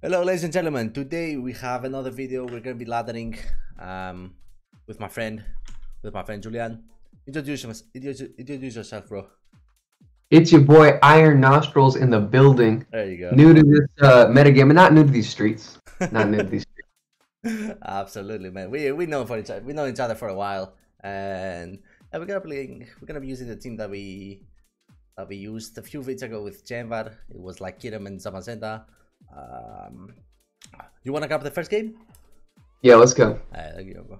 Hello, ladies and gentlemen. Today we have another video. We're going to be laddering um, with my friend, with my friend Julian. Introduce, introduce, yourself, bro. It's your boy Iron Nostrils in the building. There you go. New to this uh, metagame, and not new to these streets. Not new to these streets. Absolutely, man. We we know for each other. We know each other for a while, and yeah, we're gonna be we're gonna be using the team that we that we used a few weeks ago with Janvar. It was like Kyurem and Zamazenta. Um, you wanna grab the first game? Yeah, let's go. Uh, you go.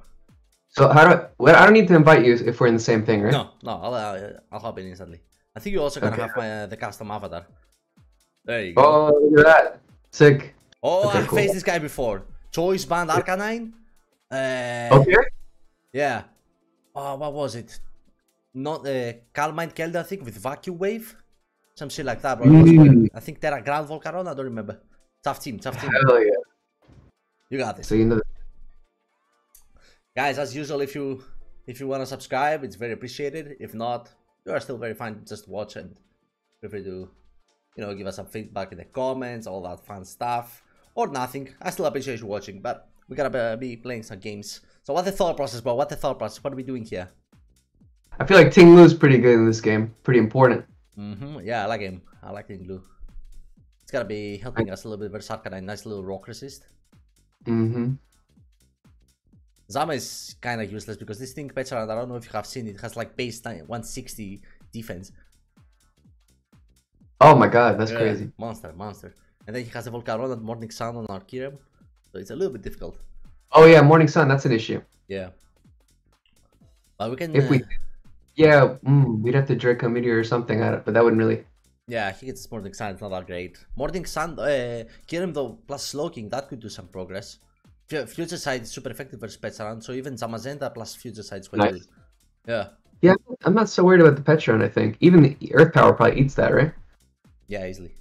So how do I, well, I don't need to invite you if we're in the same thing, right? No, no, I'll uh, I'll hop in instantly. I think you're also gonna Okay. have my uh, the custom avatar. There you go. Oh, look at that. Sick. Oh, okay, I cool. faced this guy before. Choice band Arcanine. Uh, Okay. Yeah. Oh, what was it? Not uh, Calmine Kelda, I think, with Vacuum Wave. Some shit like that, bro. Mm. I think Tera Grand Volcarona, I don't remember. Tough team, tough team. Hell yeah. You got this. So you know. Guys, as usual, if you if you want to subscribe, it's very appreciated. If not, you are still very fine. Just watch and feel free to, you know, give us some feedback in the comments, all that fun stuff, or nothing. I still appreciate you watching, but we gotta be be playing some games. So, what the thought process, bro? What the thought process? What are we doing here? I feel like Ting Lu's pretty good in this game. Pretty important. Mm-hmm. Yeah, I like him. I like him glue. It's gonna be helping us a little bit versus Arcanine. Nice little rock resist. Mm-hmm. Zama is kind of useless because this thing, Petra, I don't know if you have seen it, has like base 9 160 defense. Oh my god, that's Yeah, crazy. Monster, monster. And then he has a Volcarona and Morning Sun on Arkyram. So it's a little bit difficult. Oh yeah, Morning Sun, that's an issue. Yeah. But we can. If we, uh, yeah, mm, we'd have to Draco Meteor or something at it, but that wouldn't really. Yeah, he gets Morning Sun, it's not that great. Morning Sun, uh, Kyurem though, plus Slowking, that could do some progress. Fu- Future Sight is super effective versus Pecharunt, so even Zamazenta plus Future Sight is quite Nice. good. Yeah, Yeah, I'm not so worried about the Pecharunt. I think even the Earth Power probably eats that, right? yeah, easily.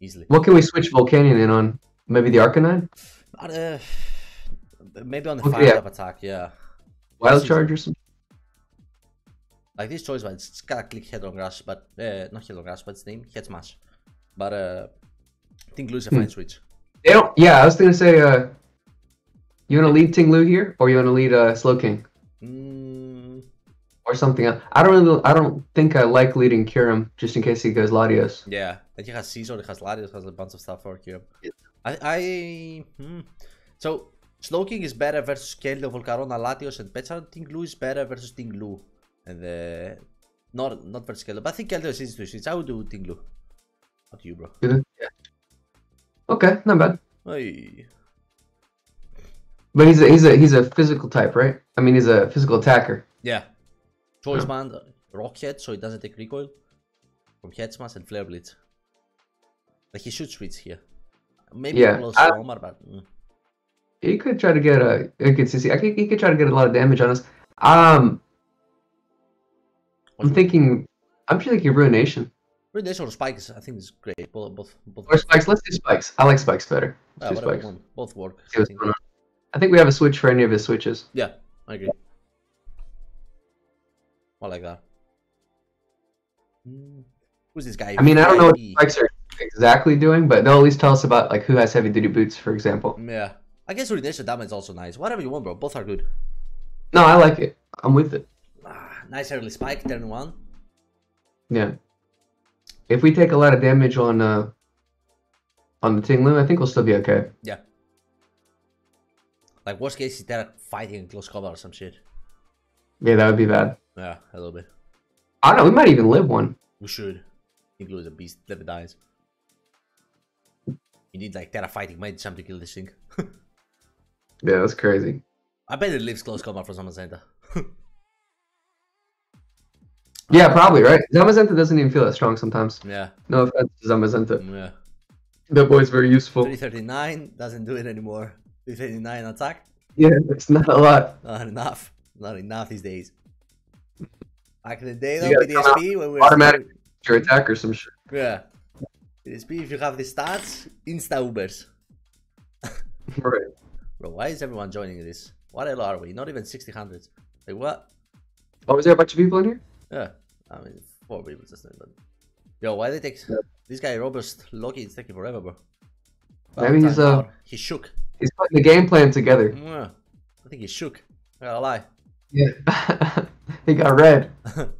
Easily. What can we switch Volcanion in on? Maybe the Arcanine, uh, maybe on the Okay, fire yeah. attack, yeah. Wild Charge or something. Like this choice, but it's gotta click head on grass, but uh, not head on grass, but its name? Head smash. But uh, I think lose a Hmm. fine switch. They don't. Yeah, I was gonna say. Uh, you want to lead Ting Lu here, or you want to lead uh, Slowking, Mm, or something else? I don't really. I don't think I like leading Kyurem, just in case he goes Latios. yeah, and he has Caesar, he has Latios, has a bunch of stuff for here. Yeah. I, I, hmm. so Slowking is better versus Keldeo, Volcarona, Latios, and Pecharunt. Tinglu is better versus Tinglu, and the not not versus Keldeo. But I think Keldeo is easy to switch. I would do Tinglu. Not you, bro. Yeah. Okay, not bad. Hey. But he's a he's a he's a physical type, right? I mean, he's a physical attacker. Yeah. Choice Yeah. band, uh, rock head, so it doesn't take recoil. From head smash and flare blitz. Like he should switch here. Maybe Yeah, close I- Omar, but mm. He could try to get a. He could see. He could try to get a lot of damage on us. Um, I'm thinking. I'm thinking Ruination Ruination or spikes, I think is great. Both, both, both. or Spikes. Let's do Spikes. I like Spikes better. Let's do Spikes. one. Both work. I think. I think we have a switch for any of his switches. Yeah, I agree. I like that. Mm. Who's this guy? I mean, I don't know what. Spikes are exactly doing, but they'll at least tell us about like who has heavy duty boots, for example. Yeah. I guess Radiation damage is also nice. Whatever you want, bro. Both are good. No, I like it. I'm with it. Nice early spike, turn one. Yeah. If we take a lot of damage on uh on the Tinglu, I think we'll still be okay. Yeah. Like worst case, is there fighting in close cover or some shit. Yeah, that would be bad. Yeah, a little bit. I don't know. We might even live one. We should. Include a beast, never dies. You need like Tera fighting might jump to kill this thing. Yeah, that's crazy. I bet it lives close combat for some Center. Yeah, probably right. Zamazenta doesn't even feel that strong sometimes. Yeah, No offense to Zamazenta. yeah. That boy's very useful. 339 doesn't do it anymore. 339 attack? Yeah, it's not a lot. Not enough. Not enough these days. Back in the day though, PDSP, when we were automatic. Your attack or some shit. still- Yeah. PDSP, if you have the stats, insta Ubers. Right. Bro, why is everyone joining this? What hell are we? Not even 60 hundreds. Like what? Oh, is there a bunch of people in here? Yeah. I mean, four people just but Yo, why they take this guy Robust Loki? It's taking forever, bro. Maybe he's, uh, Power. he shook. He's putting the game plan together. Mwah. I think he shook. I gotta lie. Yeah. he got red.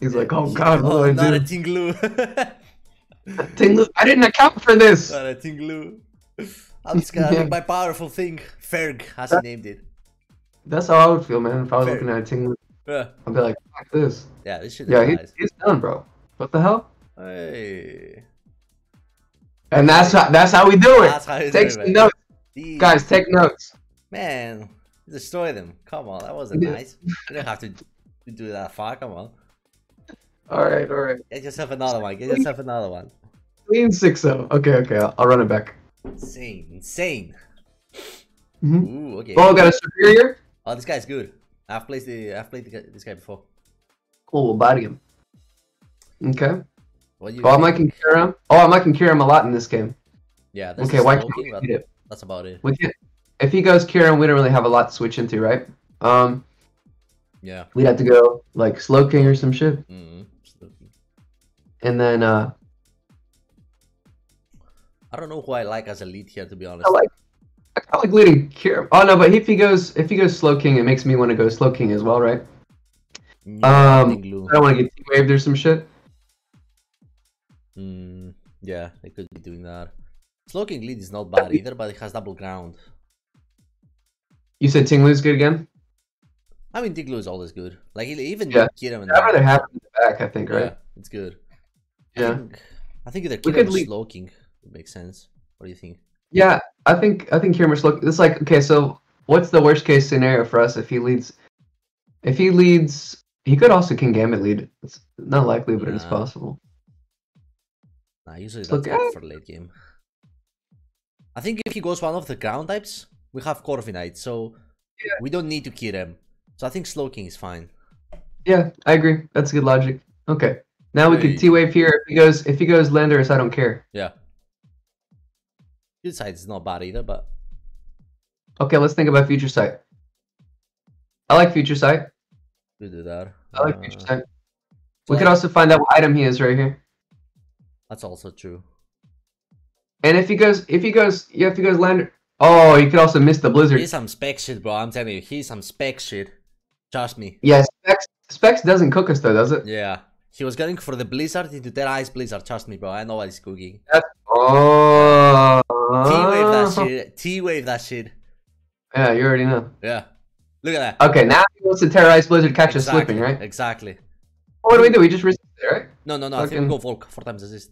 He's like, oh god, what oh, do I not do? a Tinglu. Ting- I didn't account for this. not a Tinglu. I'm just gonna Yeah. make my powerful thing. Ferg, as he named it. That's how I would feel, man. If I was Fair. looking at a Ting, Yeah, I'll be like, fuck this. yeah this shit Yeah, he, nice. he's done, bro. What the hell? Hey. And that's how that's how we do it. That's how you do Take it, some notes, These- guys. Take notes. Man, destroy them. Come on, that wasn't nice. You don't have to, do that far. Come on. All right, all right. Get yourself another one. Get yourself another one. Clean six zero. Okay, okay. I'll, I'll run it back. Insane. Insane. Mhm. Ooh, okay. Oh, got a superior. Oh, this guy's good. I've played the I've played the, this guy before. Cool, we'll body him. Okay. What you Oh, I'm liking Kyurem. Oh, I'm liking Kyurem a lot in this game. Yeah, that's Okay, why can't we beat it? that's about it. We can If he goes Kyurem, we don't really have a lot to switch into, right? Um, Yeah. we'd have to go like Slowking or some shit, Mm-hmm. And then uh, I don't know who I like as a lead here, to be honest. I like I like leading Kyurem. Oh no, but if he goes if he goes Slowking, it makes me want to go Slowking as well, right? Yeah, um, Ting Lu. I don't want to get T waved or some shit. Mm, yeah, they could be doing that. Slowking lead is not bad either, but it has double ground. You said Tinglu is good again. I mean, Tinglu is always good. Like even Yeah. Kyurem I'd rather have him in the back. I think, right. yeah, it's good. I Yeah. think, I think either Kyurem or leave- Slowking would make sense. What do you think? Yeah, I think I think Kyurem's look. It's like okay, so what's the worst case scenario for us if he leads? If he leads, he could also Kingambit lead. It's not likely, but it's possible. Nah, usually Look that's good at- for late game. I think if he goes one of the ground types, we have Corviknight, so we don't need to kill him. So I think Slowking is fine. Yeah, I agree. That's good logic. Okay, now we Hey. could T wave here. If he goes, if he goes Landers, I don't care. Yeah. Good side is not bad either, but Okay, let's think about Future Sight. I like Future Sight. we do that. I like Uh, Future Sight. We like- could also find out what item he is right here. That's also true. And if he goes, if he goes, yeah, if he goes Lander. Oh, you could also miss the Blizzard. He's some spec shit, bro. I'm telling you, he's some spec shit. Trust me. Yeah, Specs, Specs doesn't cook us though, does it? Yeah. He was going for the blizzard into Dead Eyes Blizzard. Trust me, bro. I know what he's cooking. Oh. T-wave that oh. shit. T-wave that shit. Yeah, you already know. Yeah. Look at that. Okay, now he wants to terrorize Blizzard, catch us slipping, right? Exactly. What do we do? We just resist it, right? No, no, no. I think Fucking- we go for four times assist.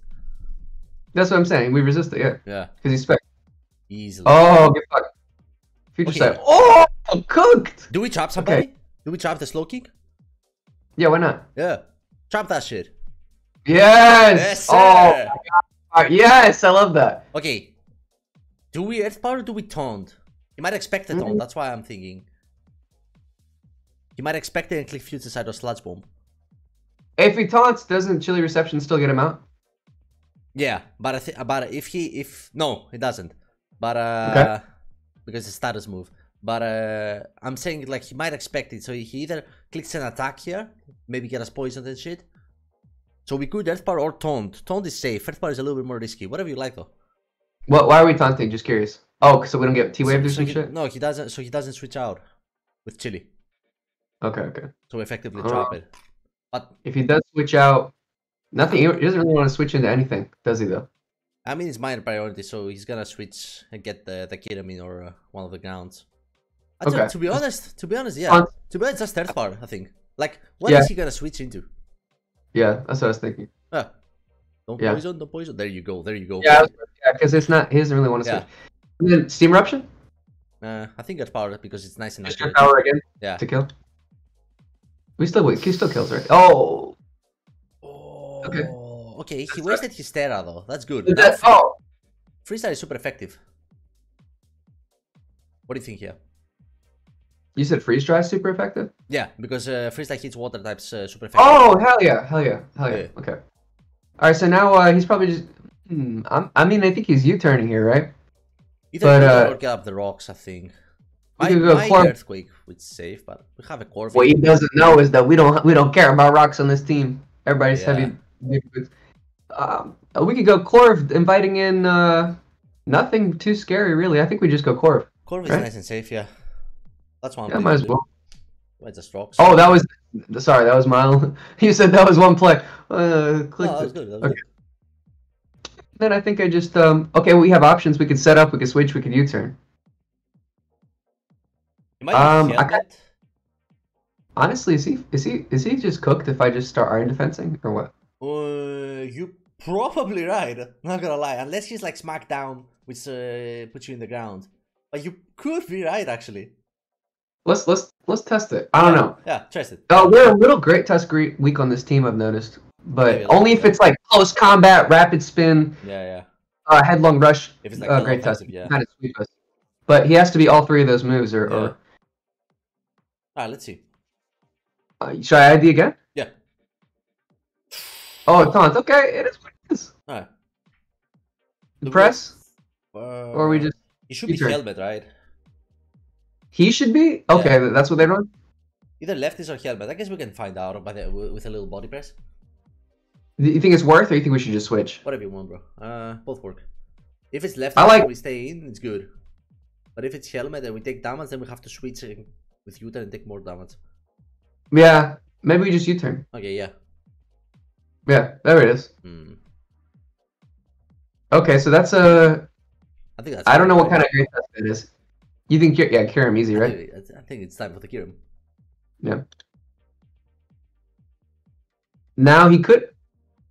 That's what I'm saying. We resist it, yeah. Yeah. Because he's spec. Easily. Oh, get fucked. Future Okay. side. Oh, cooked! Do we trap somebody? Do we trap the slow kick? Yeah, why not? Yeah. Trap that shit. Yes! Yes, oh, sir. my God. yes, I love that. Okay. Do we earth power or do we taunt? He might expect a taunt. Mhm. That's why I'm thinking. He might expect it and click future sight or sludge bomb. If he taunts, doesn't Chilly Reception still get him out? Yeah, but I think but if he if no, it doesn't. But uh Okay. because it's status move. But uh I'm saying like he might expect it, so he either clicks an attack here, maybe get us poisoned and shit. So we could earth power or taunt. Taunt is safe. Earth power is a little bit more risky. Whatever you like though. What? Why are we taunting? Just curious. Oh, so we don't get T-waved or so some he- shit? No, he doesn't. So he doesn't switch out with chili. Okay, okay. So we effectively trap it. But If he does switch out, nothing. He doesn't really want to switch into anything, does he? Though. I mean, it's minor priority, so he's gonna switch and get the the ketamine or uh, one of the grounds. Okay. to be honest, to be honest, yeah. Taunt- To be honest, just third part, I think. Like, what is Yeah. he gonna switch into? Yeah, that's what I was thinking. Don't Yeah. poison, don't poison. There you go, there you go. Yeah, yeah, because it's not. He doesn't really want to Yeah. switch. And then Steam Eruption. Uh, I think that's power because it's nice and Just your power again Yeah. to kill. We still wait. He still kills, right? Oh, Oh, Okay. okay. He That's wasted his Tera though. That's good. That, oh, Freeze Dry is super effective. What do you think here? you said freeze dry is super effective. Yeah, because uh, freeze dry hits water types uh, super effective. Oh hell yeah, hell yeah, hell yeah. Yeah. Okay. All right, so now uh, he's probably just. Hmm, I'm, I mean, I think he's U-turning here, right? Either but, uh, or get up the rocks, I think. we My, could go my earthquake would save, but we have a Corvin. What he doesn't know is that we don't we don't care about rocks on this team. Everybody's Yeah. heavy. Um, we could go Corv, inviting in uh, nothing too scary, really. I think we just go Corv. Corv is Right. nice and safe, yeah. That's one. Yeah, might as well. Wait, just rocks. Oh, that was. Sorry, that was Mile. You said that was one play. Uh, No, clicked that was good. That was Okay. good. Then I think I just um. Okay, we have options. We can set up. We can switch. We can U-turn. Um, I got- Honestly, is he is he is he just cooked if I just start iron defensing or what? Uh, you probably right. Not gonna lie, unless he's like SmackDown, which uh, puts you in the ground. But you could be right, actually. Let's let's let's test it. I don't Yeah, know. Yeah, test it. Uh, we're a little Great Tusk weak on this team. I've noticed, but Maybe only if bit. it's like close combat, rapid spin, Yeah, yeah. uh, headlong rush. If it's like uh, Great Tusk. yeah. Kind of sweep us. But he has to be all three of those moves, or, Yeah. or Alright, let's see. uh, should I ID again? Yeah. Oh, taunt. Okay, it is what it is. Alright. The press, Uh, or we just He should be helmet, right? he should be okay. That's what they're doing. Either lefties or helmet. I guess we can find out by the, with a little body press. You think it's worth, or you think we should just switch? Whatever you want, bro. Uh, both work. If it's left, I like- we stay in, it's good. But if it's helmet and we take damage, then we have to switch in with Utah and take more damage. Yeah, maybe we just U-turn. Okay, yeah. Yeah, there it is. Hmm. Okay, so that's a. I think that's. I don't know what kind of Great Tusk it is. You think, yeah, Kyurem easy, I right? think, I think it's time for the Kyurem. Yeah. Now he could.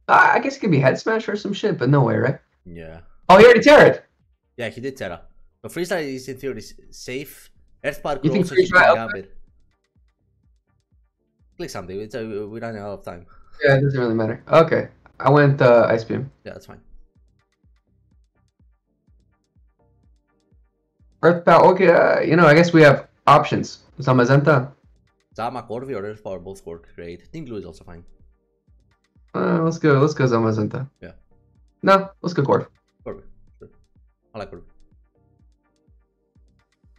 Uh, I guess it could be head smash or some shit, but no way, right? Yeah. Oh, he already tear it. Yeah, he did Tera. But freeze dry is in theory safe. Earthspark You think also hit Gambit. Click something. It's, uh, we're running out of time. Yeah, it doesn't really matter. Okay, I went uh, ice beam. Yeah, that's fine. Earth power. Okay, uh, you know, I guess we have options. Zamazenta. Zama, Corvi, or Earthpower both work great. Tinglu is also fine. Uh, let's go. Let's go Zamazenta. Yeah. No, let's go Cord. Corvi. Sure. I like Corvi.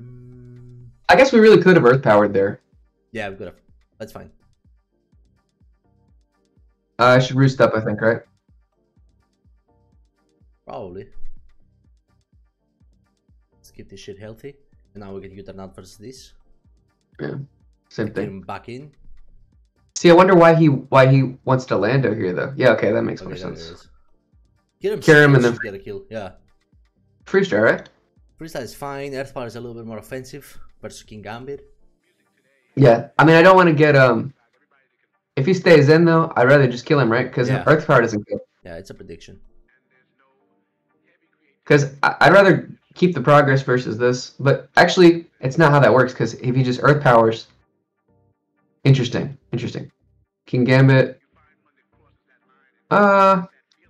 Mm, I guess we really could have Earth powered there. yeah, we could have. That's fine. Uh, I should roost up, I think, right? Probably. Let's keep this shit healthy. And now we get Utah out versus this. Same Get thing. back in. See, I wonder why he why he wants to Lando here, though. Yeah, okay, that makes Okay, more sense. Get him, Carry him and then- get a kill. Yeah. Freeze Dry, right? Freeze Dry is fine. Earthpower is a little bit more offensive versus Kingambit. Yeah. I mean, I don't want to get um. If he stays in though, I'd rather just kill him, right? Because Yeah. Earth power doesn't kill. Yeah, it's a prediction. Because I'd rather keep the progress versus this, but actually, it's not how that works. Because if he just Earth powers, interesting, interesting. Kingambit. Uh,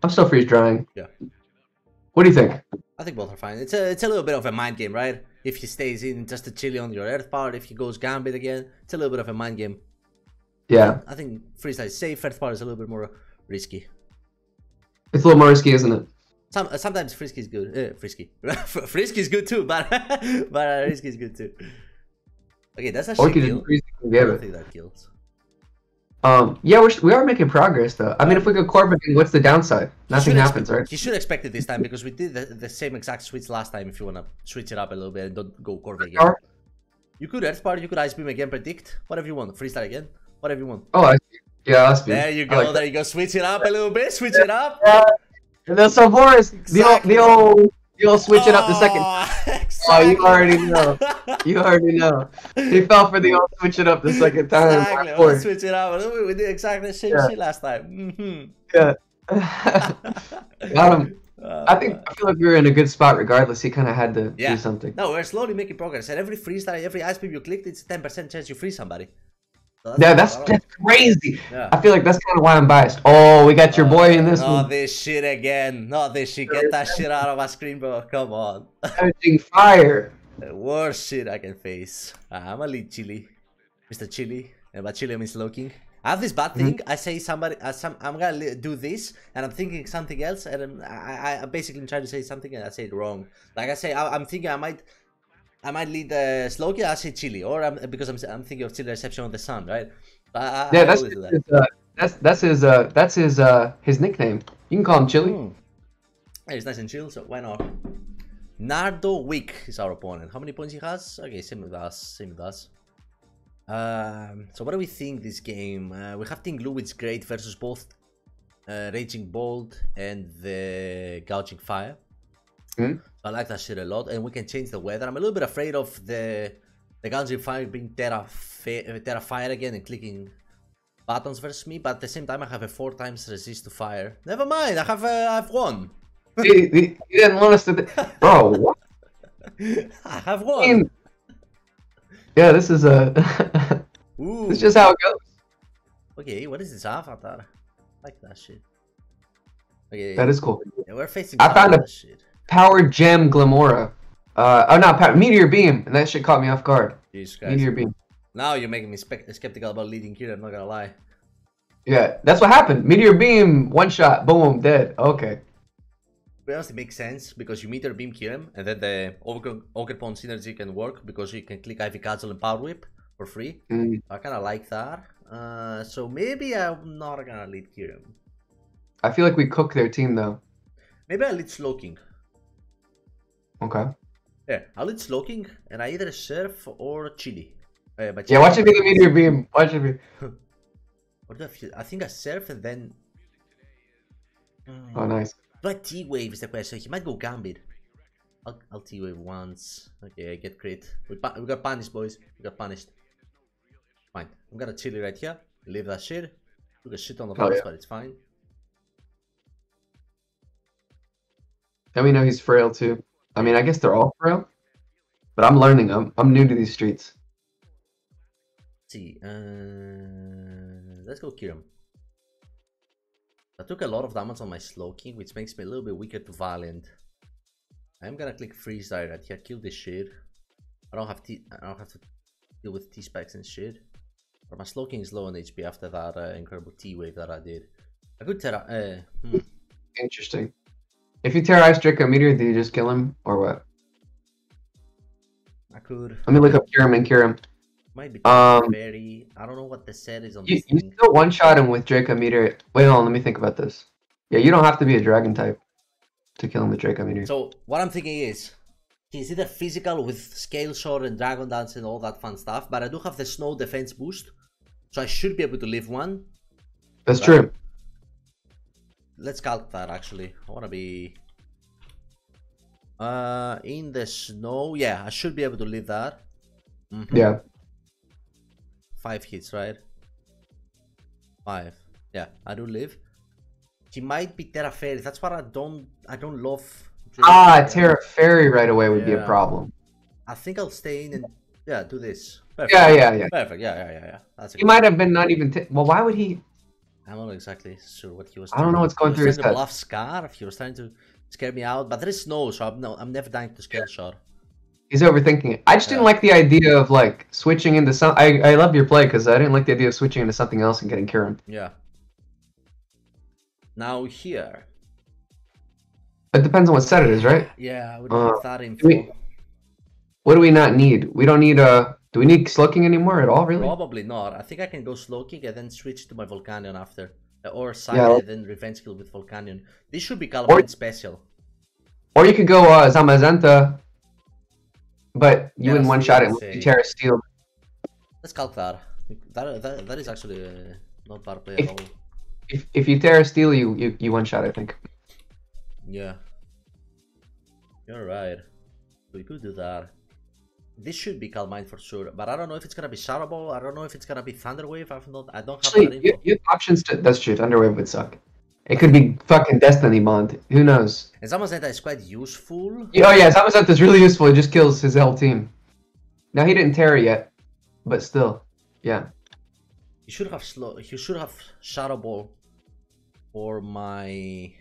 I'm still freeze drying. Yeah. What do you think? I think both are fine. It's a it's a little bit of a mind game, right? If he stays in just to chill on your Earth Power, if he goes Gambit again, it's a little bit of a mind game. Yeah, I think Freeze Dry is safe. Earth Power is a little bit more risky. it's a little more risky, isn't it? Some sometimes frisky is good. Uh, frisky, frisky is good too, but but uh, risky is good too. Okay, that's a Or you could just freeze King I don't Gambit. think that kills. Um, yeah, we're, we are making progress though. I mean, if we go Corbin, what's the downside? Nothing should happens, right? You should expect it this time because we did the, the same exact switch last time. If you wanna switch it up a little bit and don't go Corvette again, Power? you could Earth Power, you could Ice Beam again, predict whatever you want, freeze dry again, whatever you want. Oh, I see. Yeah, I'll speak. There you I go. like there you go. Switch it up a little bit. Switch it up. And then so Boris, the old, the old, the old switch it up the second. Oh, Oh, you already know. You already know. He fell for the old switch it up the second time. exactly. Let's switch it up. We did exactly the same Yeah. shit last time. Mhm. Yeah. Got him. Uh, I think I feel like we were in a good spot regardless. He kind of had to Yeah. do something. No, we're slowly making progress. And every freeze dry, every ice beam you clicked, it's a 10% chance you free somebody. So Yeah, that's that's crazy. Yeah. I feel like that's kind of why I'm biased. Oh, we got your boy in this Not one, this shit again. Not this shit. Get that shit out of my screen, bro. Come on. catching fire. The worst shit I can face. I'm a lead chili. Mr. Chili. And by chili means looking. I have this bad Mm-hmm. thing. I say somebody, uh, some, I'm gonna do this, and I'm thinking something else, and I'm, I, I, I basically try to say something, and I say it wrong. Like I say, I, I'm thinking I might, I might lead uh, Slokia. I say chili, or I'm, because I'm, I'm thinking of chilly reception on the sun, right? I, I, Yeah, I that's always do that. uh, that's that's his uh that's his uh his nickname. You can call him Chili. Yeah, he's nice and chill, so why not? Nardo Wick is our opponent. How many points he has? Okay, same with us. Same with us. Um, so what do we think this game? Uh, we have Team Glue, which is great versus both uh, Raging Bolt and the Gouging Fire. Hmm. I like that shit a lot, and we can change the weather. I'm a little bit afraid of the the Gouging Fire being Tera, fa- Tera Fire again and clicking buttons versus me, but at the same time I have a four times resist to fire. Never mind, I have uh, I've won. he didn't want us to, th- bro. What? I have won. yeah, this is a. Ooh. this is just how it goes. Okay, what is this avatar? I like that shit. Okay, That is cool. yeah, we're facing. I found a- shit. Power Gem Glamora. Uh, oh, no, power, Meteor Beam, and that shit caught me off guard. Jesus Christ. Meteor Beam. Now you're making me spec- skeptical about leading Kira. I'm not gonna lie. Yeah, that's what happened. Meteor Beam, one shot, boom, dead. Okay. To be honest, it makes sense because you meteor beam kill him, and then the Ogerpon synergy can work because you can click Ivy Cudgel and Power Whip for free. Mm, I kind of like that. Uh, so maybe I'm not gonna lead Kyurem. I feel like we cook their team though. Maybe I lead Slowking. Okay. Yeah, I lead Slowking, and I either Surf or Chili. Uh, but Yeah, watch it be the Meteor Beam. Watch it be. What do I feel? I think I Surf and then. Oh, nice. But T wave is the question. He might go Gambit. I'll, I'll T Wave once. Okay, I get crit. We, we got punished, boys. We got punished. Fine. I'm gonna chill it right here. Leave that shit. Took a shit on the Oh, yeah. but it's fine. And we know he's frail too. I mean, I guess they're all frail, but I'm learning. I'm I'm new to these streets. Let's see. Uh, let's go Kyurem. I took a lot of damage on my Slowking, which makes me a little bit weaker to Valiant. I'm gonna click Freeze right here, kill this shit. I don't have T I don't have to deal with T specs and shit. But my Slowking is low on HP after that uh, incredible T wave that I did. I could tell uh, hmm. Interesting. If you terrorize Draco Meteor, do you just kill him or what? I could Let me look up Kyurem and Kyurem. might be Um, very I don't know what the set is on You, this you still one shot him with Draco Meteor. Wait, hold on. Let me think about this. Yeah, you don't have to be a dragon type to kill him with Draco Meteor. So what I'm thinking is, he's either physical with scale shot and dragon dance and all that fun stuff, but I do have the snow defense boost, so I should be able to live one. That's right. true. Let's calc that actually. I wanna be uh in the snow. Yeah, I should be able to live that. Mhm. Yeah. Five hits, right? Five. Yeah, I do live. He might be Tera Fairy. That's what I don't I don't love. Ah, Tera Fairy right away would be a problem. I think I'll stay in and yeah, do this. Perfect. Yeah, yeah, yeah. Perfect. Yeah, yeah, yeah, yeah. That's He might have been not even. Well, why would he? I'm not exactly sure what he was. I don't know what's going through his head. bluff Scar. If he was trying to scare me out, but there is snow, so I'm no, I'm never dying to scale shot. He's overthinking it. I just didn't like the idea of like switching into some. I I love your play because I didn't like the idea of switching into something else and getting Kyurem. Yeah. Now here, It depends on what set it is, right? yeah, I would Uh, need that info. we- What do we not need? We don't need uh Do we need Slowking anymore at all? Really? Probably not. I think I can go slow and then switch to my Volcanion after, Uh, or side Yeah. and then revenge kill with Volcanion. This should be Calvin special. Or you could go uh, Zamazenta, but you Yeah, wouldn't one-shot it with Tera Steel. Let's calc that. That that, that is actually uh, not bad play If- at all. If if you Tera Steel, you you, you one shot. I think. Yeah. You're right. We could do that. This should be Calm Mind for sure, but I don't know if it's gonna be Shadow Ball. I don't know if it's gonna be Thunder Wave. I've not. I don't have Actually, you, you have options to. That's true. Thunderwave would suck. It could be fucking Destiny Bond. Who knows? And Zamazenta is quite useful. Yeah, Oh yeah, Zamazenta is really useful. It just kills his whole team. Now he didn't Tera yet, but still, yeah. You should have slow. You should have Shadow Ball for my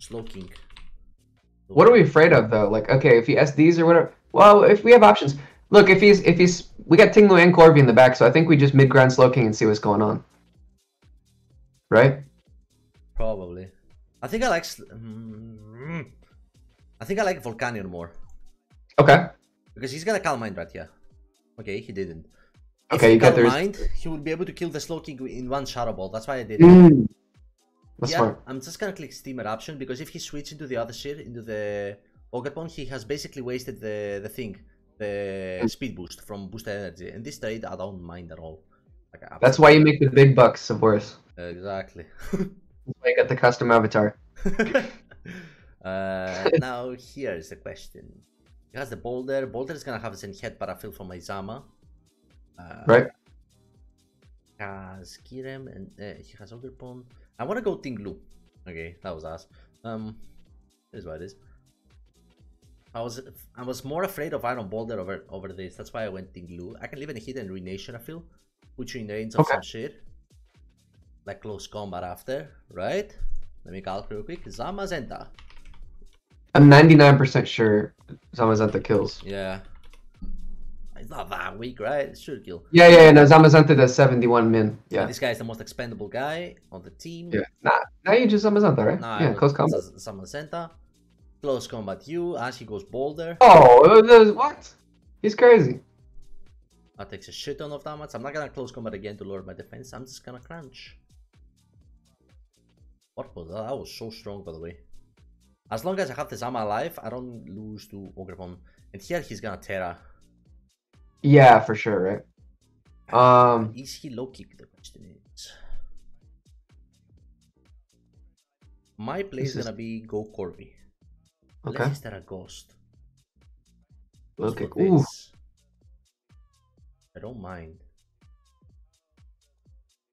Slowking. What are we afraid of though? Like, okay, if he SDs or whatever. Well, if we have options, look, if he's if he's we got Tinglu and Corby in the back, so I think we just mid ground Slowking and see what's going on. Right? Probably. I think I like. Mm, I think I like Volcanion more Okay. because he's gonna Calm Mind right here. Okay, he didn't. If Okay, he you got there's. mind, he would be able to kill the slowking in one shadow ball. That's why I did it. Mm. That's yeah, smart. I'm just gonna click Steam Eruption because if he switches into the other shit, into the Ogre he has basically wasted the the thing, the Hmm. speed boost from boosted energy. And this trade, I don't mind at all. Like, That's why you make the big bucks, of course. Exactly. That's why you got the custom avatar. uh, now here is the question. He has the boulder. Boulder is gonna have the same head parafill from Izama. Uh, Right. Has Kyurem and uh, he has Ogerpon. I want to go Tinglu. Okay, that was us. Um, is what it is. I was I was more afraid of Iron Boulder over over this. That's why I went Tinglu. I can live in a hidden ruination. I feel, in range of Okay. some shit, like close combat after, right? Let me calculate real quick. Zamazenta. I'm 99% sure Zamazenta kills. Yeah. It's not that weak, right? It should kill. Yeah, yeah, yeah. No, Zamazenta does 71 min. Yeah. This guy is the most expendable guy on the team. Yeah. Nah, now you just Zamazenta, right? Nah, yeah, close combat. Zamazenta. Close combat you as he goes boulder. Oh, what? He's crazy. That takes a shit ton of damage. I'm not gonna close combat again to lower my defense. I'm just gonna crunch. What was that? That was so strong, by the way. As long as I have the Zama alive, I don't lose to Ogerpon. And here he's gonna Tera. Yeah, for sure, right? Um, Is he low kick? The question is. My play is is- gonna be go Corby. Okay. Unless there a ghost. Look What's at, for ooh? I don't mind.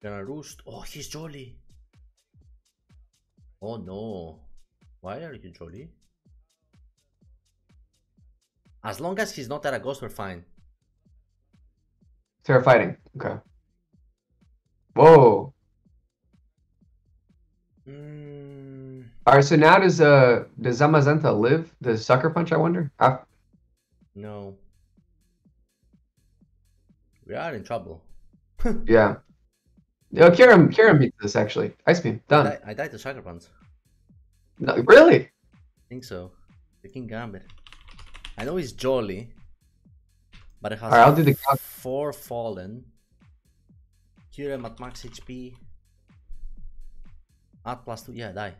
Gonna roost. Oh, he's jolly. Oh no. Why are you jolly? As long as he's not at a ghost, we're fine. Tera fighting. Okay. Whoa. Mm, All right, so now does uh does Zamazenta live the sucker punch? I wonder. I, no. We are in trouble. yeah. Yo, Kyurem, Kyurem beats this actually. Ice beam I, done. di- I died to Sucker Punch. No, really? I think so. The Kingambit. I know he's jolly, but it has Alright, I'll do the four fallen. Kyurem at max HP. At plus two, yeah, die.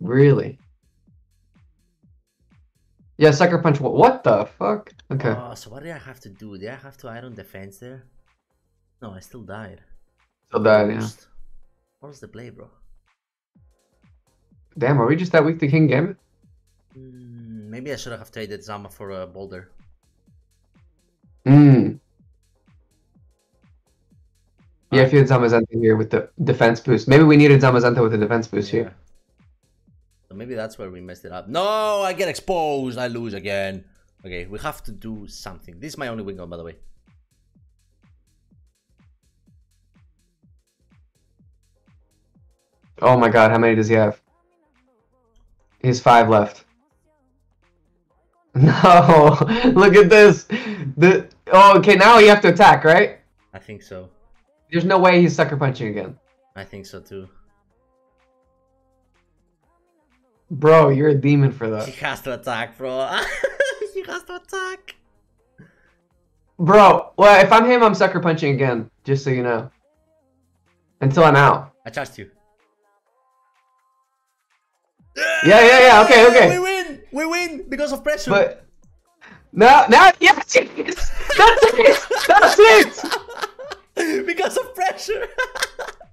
Really? Yeah, sucker punch. What, what the fuck? Okay. Oh, so what did I have to do? Did I have to iron defense there? No, I still died. So that yeah. What was the play, bro? Damn, are we just that weak to Kingambit? Hmm, maybe I should have traded Zama for a boulder. Hmm. Yeah, if you had Zamazenta here with the defense boost. Maybe we needed Zamazenta with the defense boost Yeah. here. So maybe that's where we messed it up. No, I get exposed. I lose again. Okay, we have to do something. This is my only win gun, by the way. Oh my god, how many does he have? He has five left. No, look at this. The oh, okay, now you have to attack, right? I think so. There's no way he's sucker punching again. I think so too. Bro, you're a demon for that. that. has to attack, bro. he has to attack. Bro, well, if I'm him, I'm sucker punching again, just so you know. Until I'm out. I charged you. Yeah, yeah, yeah, okay, okay. We win! We win because of pressure. But now, now, yes, yes, that's it, that's it. because of pressure.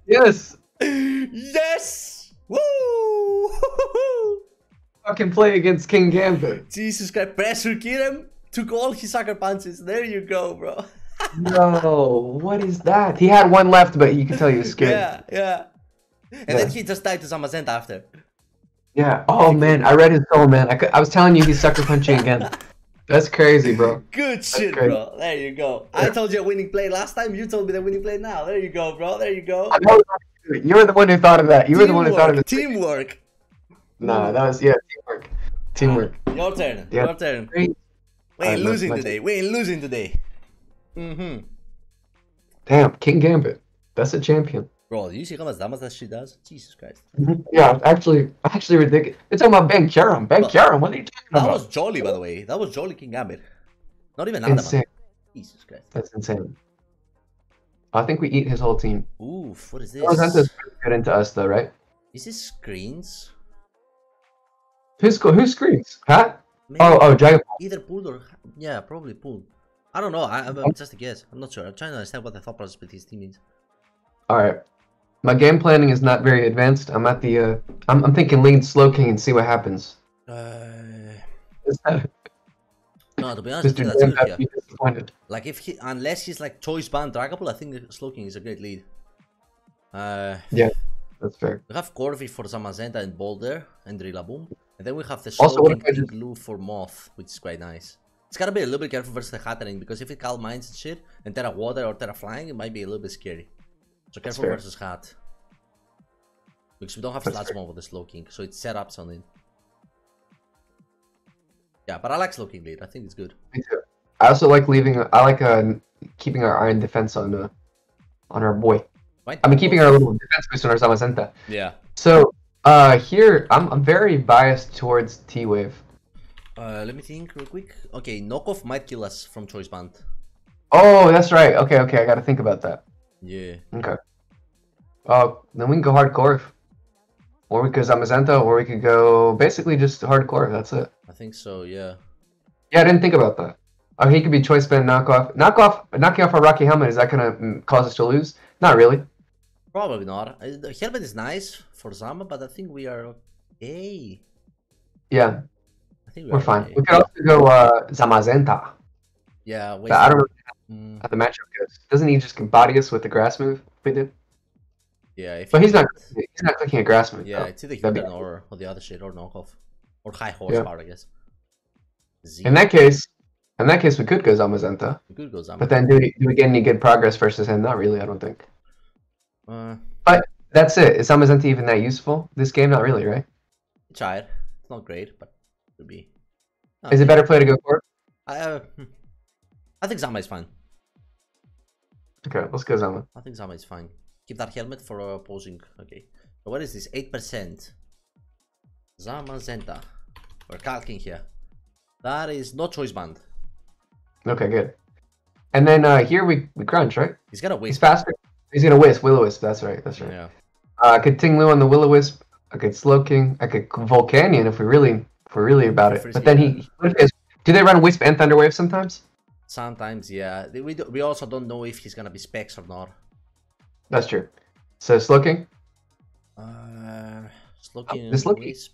Yes, yes! Woo! fucking play against Kingambit. Jesus Christ, pressure Kyurem took all his sucker punches. There you go, bro. No, what is that? He had one left, but you can tell he was scared. Yeah, yeah. And Yeah. then he just died to Zamazenta after. Yeah. Oh man, I read his soul, man. I, I was telling you he's sucker punching again. That's crazy, bro. Good shit, great. bro. There you go. I told you a winning play last time. You told me the winning play now. There you go, bro. There you go. I know you were the one who thought of that. You were the one who thought of it. Teamwork. Nah, that was yeah, teamwork. Teamwork. Your turn. Yeah. Your turn. We ain't losing today. We ain't losing today. Mm-hmm. Damn, Kingambit. That's a champion. Bro, do you see how much damage that shit does? Jesus Christ. Yeah, actually, actually ridiculous. It's talking about Ben Karam. Ben Karam, what are you talking That about? That was Jolly, by the way. That was Jolly Kingambit. Not even Adamant. Insane. Jesus Christ. That's insane. I think we eat his whole team. Oof, what is this? Pretty good into us though, right? Is this screens? Who's who screens? Pat? Maybe Oh, oh, Dragon either pool or yeah, probably pool. I don't know. I, I'm just a guess. I'm not sure. I'm trying to understand what the thought process with his team is. All right. My game planning is not very advanced. I'm at the. Uh, I'm, I'm thinking lean slowking and see what happens. Uh, Is that no, to be honest, I think that's good have here. to be disappointed? Like if he, unless he's like choice band draggable, I think Slowking is a great lead. Uh, yeah, That's fair. we have Corvi for Zamazenta and Boulder and Rillaboom, and then we have the Slowking just- for Moth, which is quite nice. It's gotta be a little bit careful versus the Hatterene because if it Calm Minds and shit, and Tera Water or Tera Flying, it might be a little bit scary. So careful versus Hat. Because we don't have Sludge. Bomb with the Slowking, so it's set up something. Yeah, but I like Slowking lead. I think it's good. Me too. I also like leaving. I like uh, keeping our iron defense on uh, on our boy. I mean, keeping our little defense boost on our Zamazenta. Yeah. So uh, here, I'm, I'm very biased towards T Wave. Uh, let me think real quick. Okay, knockoff might kill us from choice band. Oh, that's right. Okay, okay, I got to think about that. Yeah. Okay. Oh, then we can go hardcore, or we could go Zamazenta, or we could go basically just hardcore. That's it. I think so. Yeah. Yeah, I didn't think about that. Oh, he could be choice band knockoff. Knockoff, knocking off our Rocky helmet. Is that gonna mm, cause us to lose? Not really. Probably not. Uh, The helmet is nice for Zama, but I think we are okay. Yeah, I think we we're fine. okay. We could also go uh, Zamazenta. Yeah. Wait. I don't know Mm, how the matchup goes. Doesn't he just body us with the grass move? We did. Yeah. If But he's not he's not clicking a grass move. Yeah, though. it's either Hilton or, or the other shit or knockoff or high horsepower, I guess. Z. In that case, in that case, we could go Zamazenta. we could go Zama. But then, do we, do we get any good progress versus him? Not really. I don't think. uh, but That's it. Is Zamazenta even that useful? This game, not really, right? we tried. It's not great, but it could be. No, Is it better play to go for? I, uh, hmm. I think Zama is fine. Okay, let's go Zama. I think Zama is fine. Keep that helmet for uh, opposing. Okay. So what is this? 8%. Zama Zenta. We're calking here. That is no choice band. Okay, good. And then uh, here we, we crunch, right? He's gonna a He's faster. He's gonna wisp, will wisp. That's right. That's right. Yeah. Uh, I could Ting Lu on the will wisp. I could slowking. I could Volcanion if we really if we're really about it. But then he, what if he do they run wisp and thunderwave sometimes? Sometimes, yeah. We, do, we also don't know if he's gonna be specs or not. That's true. So slowking. Uh, Slowking this looking- Wisp.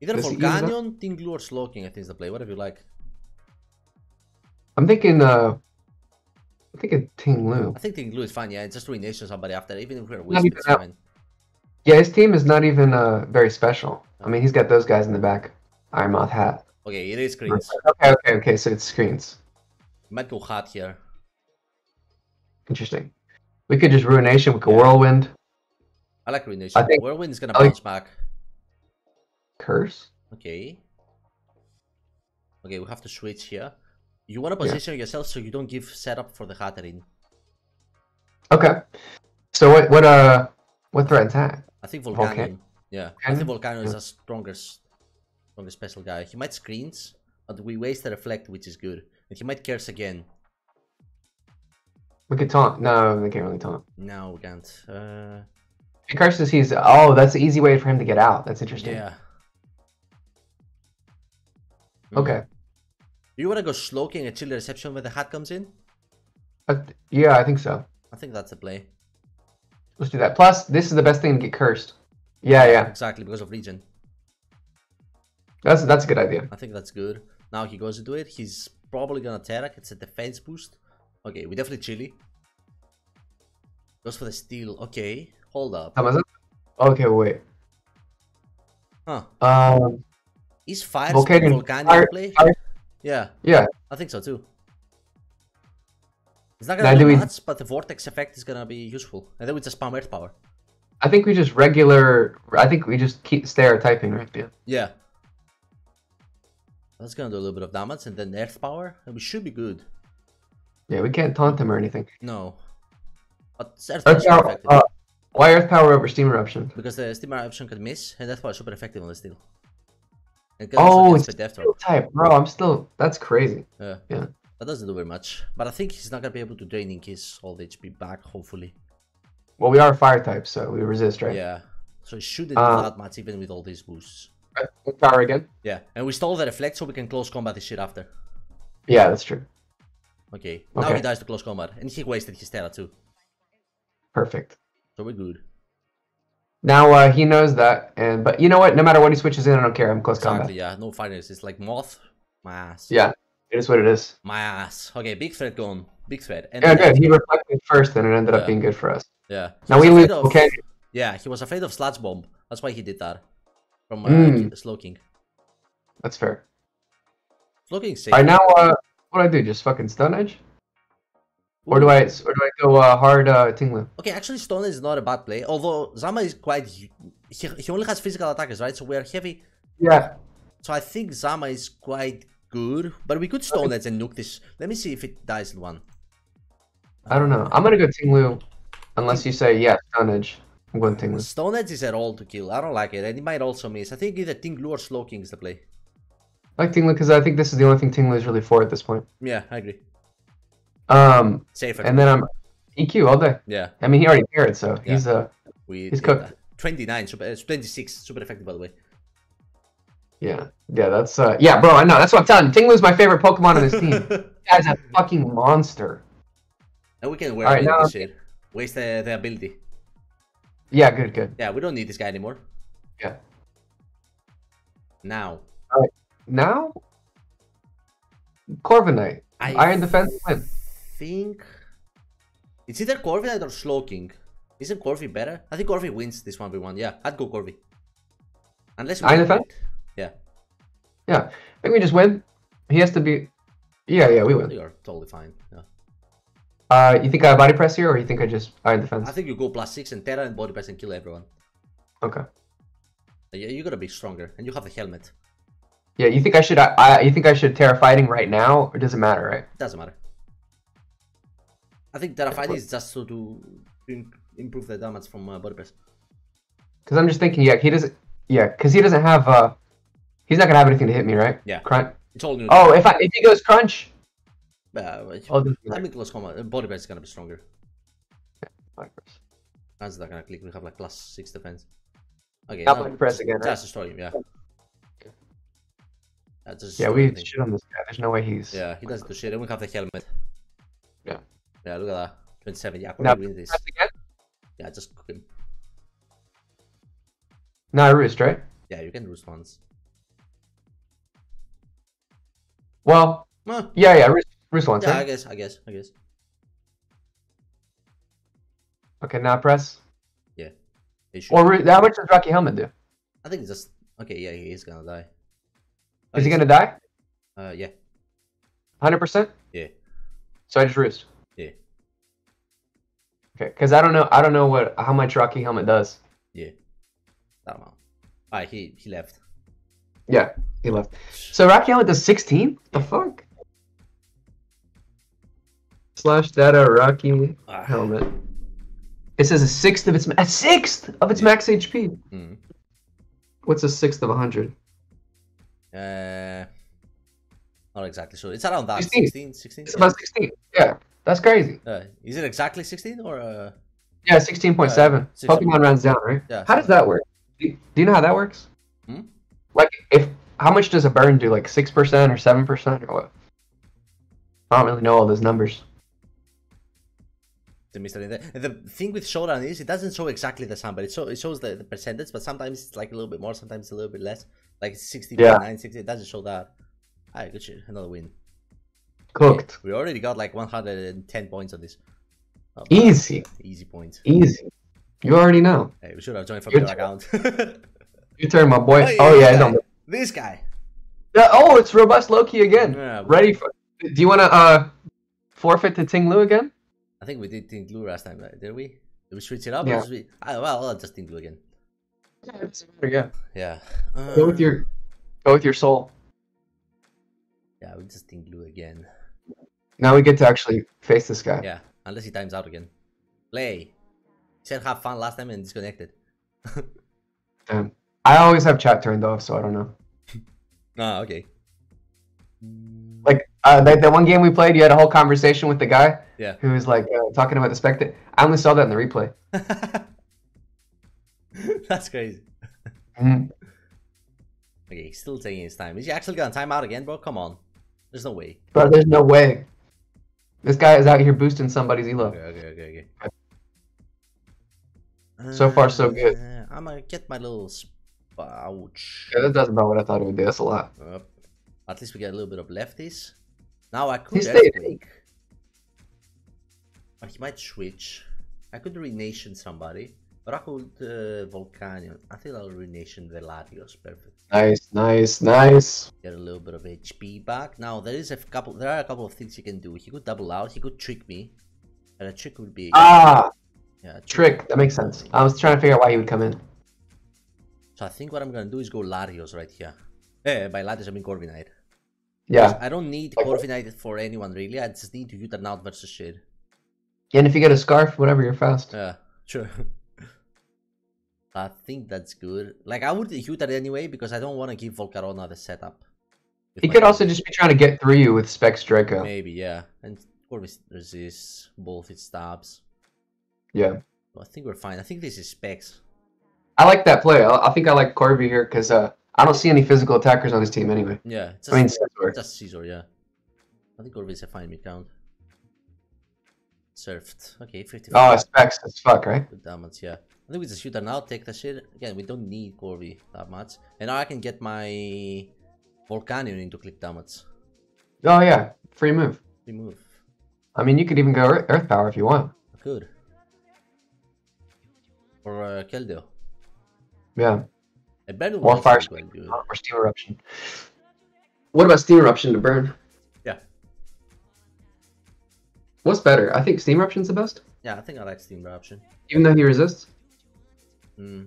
Either Does he use that? Volcanion, Tinglu, or Slowking, I think is the play. Whatever you like. I'm thinking. Uh, I'm thinking Ting Lu. I think Tinglu is fine, yeah. Just ruination somebody after. Even if we're Not Wisp, even it's that. fine. Yeah, his team is not even uh very special. I mean, he's got those guys in the back. Iron Moth hat. Okay, it is screens. Okay, okay, okay. So it's screens. Might go hot here. Interesting. We could just ruination. We could Yeah. whirlwind. I like ruination. I think- Whirlwind is gonna like- bounce back. Curse. Okay. Okay, we have to switch here. You want to Yeah. position yourself so you don't give setup for the Hatterene. Okay. So what? What? Uh, what threat attack? I think Volcanion. Volcan- Yeah, I think Volcanion? Volcanion is Yeah. a strongest, strongest special guy. He might screens, but we waste the reflect, which is good. And he might curse again. We could taunt. No, we can't really taunt. No, we can't. Uh, he curses, he's. Oh, that's the easy way for him to get out. That's interesting. yeah. Hmm. Okay. You want to go Slowking and chill the reception when the hat comes in? Uh, yeah, I think so. I think that's the play. Let's do that. Plus, this is the best thing to get cursed. Yeah, yeah. Exactly, because of Regen. That's that's a good idea. I think that's good. Now he goes into it. He's probably gonna Terrak. It's a defense boost. Okay, we definitely chilly. Goes for the steal. Okay, hold up. Amazon. Okay, wait. Huh. Um. Is fire Volcanion, Volcanion fire- play? fire- Yeah, Yeah. I think so too. It's not gonna do do we- much, but the vortex effect is gonna be useful. And then we just spam earth power. I think we just regular. I think we just keep stereotyping, right there. Yeah. That's gonna do a little bit of damage, and then earth power, and we should be good. Yeah, we can't taunt him or anything. No. But earth power Earth super power. effective. Uh, why Earth power over Steam eruption? Because the steam Eruption can miss, and that's why it's super effective on the steal. And Oh, it's death Steel type, bro. I'm still. That's crazy. Yeah. Yeah. That doesn't do very much. But I think he's not gonna be able to drain in his all the HP back, hopefully. Well, we are fire type, so we resist, right? Yeah. So it shouldn't Uh, do that much even with all these boosts. Uh, Power again. Yeah. And we stole the reflect so we can close combat this shit after. Yeah, that's true. Okay. Now Okay. he dies to close combat. And he wasted his Tera too. Perfect. So we're good. Now uh, he knows that, and but you know what? No matter what he switches in, I don't care. I'm close Exactly, combat. yeah. No fighters. It's like moth. My ass. Yeah, it is what it is. My ass. Okay, big threat gone. Big threat. And Yeah, good. He reflected first, and it ended Yeah. up being good for us. Yeah. Now we lose. of- Okay. Yeah, he was afraid of Sludge Bomb. That's why he did that. From uh, Mm. Slowking. That's fair. Slowking safe. Right, now uh, what do I do? Just fucking Stone Edge, or do I or do I go uh, hard uh, Ting Lu? Okay, actually, Stone Edge is not a bad play. Although Zama is quite. He, he only has physical attackers, right? So we are heavy. Yeah. So I think Zama is quite good. But we could Stone Edge and nuke this. Let me see if it dies in one. I don't know. I'm gonna go Ting Lu, unless you say yeah, Stone Edge. I'm going Ting Lu. Stone Edge is a roll to kill. I don't like it. And it might also miss. I think either Ting Lu or Slowking is the play. I like Ting Lu because I think this is the only thing Ting Lu is really for at this point. Yeah, I agree. Um, Safer. and then I'm EQ all day. yeah, I mean, he already paired, so Yeah. he's uh, we He's cooked. that. 29, super, uh, 26, super effective, by the way. yeah, yeah. That's uh, yeah, bro. I know. That's what I'm telling you. Ting Lu's my favorite Pokemon on this team. Guy's a fucking monster. and we can wear now- this shit. Waste the, the ability. Yeah, good, good. Yeah, we don't need this guy anymore. Yeah. Now, Now, Corviknight, I Iron Defense win. think it's either Corviknight or Slowking. Isn't Corvi better? I think Corvi wins this 1v1. Yeah, I'd go Corvi. Unless Iron Defense? Yeah, Yeah, I think we just win. He has to be. Yeah, yeah, we win. you're totally fine. Yeah. Uh, you think I body press here, or you think I just Iron Defense? I think you go plus 6 and Tera and body press and kill everyone. Okay. Yeah, you gotta be stronger. And you have the helmet. Yeah, you think I should? I, I you think I should Tera fighting right now, or does it matter, right? Doesn't matter. I think Tera fighting is just so to im- improve the damage from uh, body press. Because I'm just thinking, yeah, he doesn't. Yeah, because he doesn't have. uh He's not gonna have anything to hit me, right? Yeah. Crunch. It's all new. Oh, if I if he goes crunch, Uh, just I mean, close combat. uh, Body press is gonna be stronger. body press. Hands not gonna click. We have like plus six defense. Okay. Not now press again, right? Just destroy him. Yeah. Yeah, just Yeah, we shit on this guy. There's no way he's. Yeah, he doesn't do shit. And we have the helmet. Yeah. Yeah, look at that. 27. Yeah, Now, win this. again. Yeah, just cook him. No, I roost, right? Yeah, you can roost once. Well, Huh. yeah, yeah, roost, roost once. Yeah, eh? I guess. I guess. I guess. Okay, now press. Yeah. Or how much does Rocky Helmet do? I think it's just okay. Yeah, he is gonna die. Is he gonna die? Uh, yeah, Hundred percent. yeah, So I just roost. yeah, Okay, because I don't know. I don't know what how much Rocky Helmet does. yeah. That amount. Alright, he he left. Yeah, he left. So Rocky Helmet does sixteen. The fuck? Slash data Rocky Helmet. It says a sixth of its a sixth of its Yeah. max HP. mm. What's a sixth of a hundred? Uh, not exactly sure. It's around that 16. 16, 16. It's yeah. about sixteen. Yeah, that's crazy. Uh, is it exactly 16 or uh? Yeah, sixteen point seven. 16. Pokemon rounds down, right? Yeah, How does that work? Do do you know how that works? Hmm? Like, if how much does a burn do? Like six percent or seven percent or what? I don't really know all those numbers. The mystery. The, the thing with Showdown is it doesn't show exactly the sum, but it, show, it shows the, the percentage, but sometimes it's like a little bit more, sometimes a little bit less. Like 60, Yeah. 60, it doesn't show that. Alright, good shit. Another win. Cooked. We already got like 110 points on this. Oh, Easy, Easy points. easy. You already know. Hey, we should have joined from Your account. you turn, my boy. Oh, Oh yeah, yeah, yeah. don't. this guy. Yeah, oh, it's robust Loki again. Yeah, Ready for? Do you want to uh forfeit to Ting Lu again? I think we did Ting Lu last time, right? Did we? Did we switch it up? Yeah. We... well, I'll just Ting Lu again. Yeah. Yeah. Go with your go with your soul. Yeah, we just Ting Lu again. Now we get to actually face this guy. Yeah, unless he times out again. Play. He said have fun last time and disconnected. Damn. I always have chat turned off, so I don't know. Ah, okay. Like Uh, that, that one game we played, you had a whole conversation with the guy Yeah. who was like uh, talking about the spectator. I only saw that in the replay. That's crazy. Mhm. Okay, he's still taking his time. Is he actually gonna time out again, bro? Come on. There's no way. Bro, there's no way. This guy is out here boosting somebody's elo. Okay, okay, okay, okay. So far, so good. Uh, I'm gonna get my little spouch. Yeah, that does about what I thought it would do. That's a lot. Up. At least we get a little bit of lefties. Now I could earthquake. But he might switch. I could Ruination somebody. But I could uh, Volcanion. I think I'll Ruination Velatios. Perfect. Nice, nice, nice. Get a little bit of HP back. Now there is a couple. There are a couple of things he can do. He could double out. He could trick me. And a trick would be Ah, yeah a trick. That makes sense. I was trying to figure out why he would come in. So I think what I'm gonna do is go Larios right here. Eh, by Larios I mean Corviknight. Yeah. I don't need Like- Corviknight for anyone really. I just need to use that out versus shit. And if you get a scarf, whatever, you're fast. Yeah, sure. I think that's good. Like I would that anyway because I don't want to give Volcarona the setup. He could also Corvi. just be trying to get through you with Specs Draco. maybe yeah, and Corvi resists both its stabs. Yeah. I think we're fine. I think this is specs. I like that play. I, I think I like Corvi here because uh, I don't see any physical attackers on his team anyway. Yeah, it's I mean, just, Scizor. just Scizor. Yeah, I think Corvi is a fine mid count. Surfed. Okay, 55. Oh, Specs as fuck, right? Good damage, yeah. I think we just shoot her now, take the shit. Again, we don't need Corvi that much. And now I can get my Volcanion into click damage. Oh, yeah. Free move. Free move. I mean, you could even go Earth, Earth Power if you want. I could. Or uh, Keldeo. Yeah. Or Fire is quite good. Or Steam Eruption. What about Steam Eruption to burn? Yeah. What's better? I think Steam Eruption's the best, Yeah, I think I like Steam eruption. even though he resists. Hmm.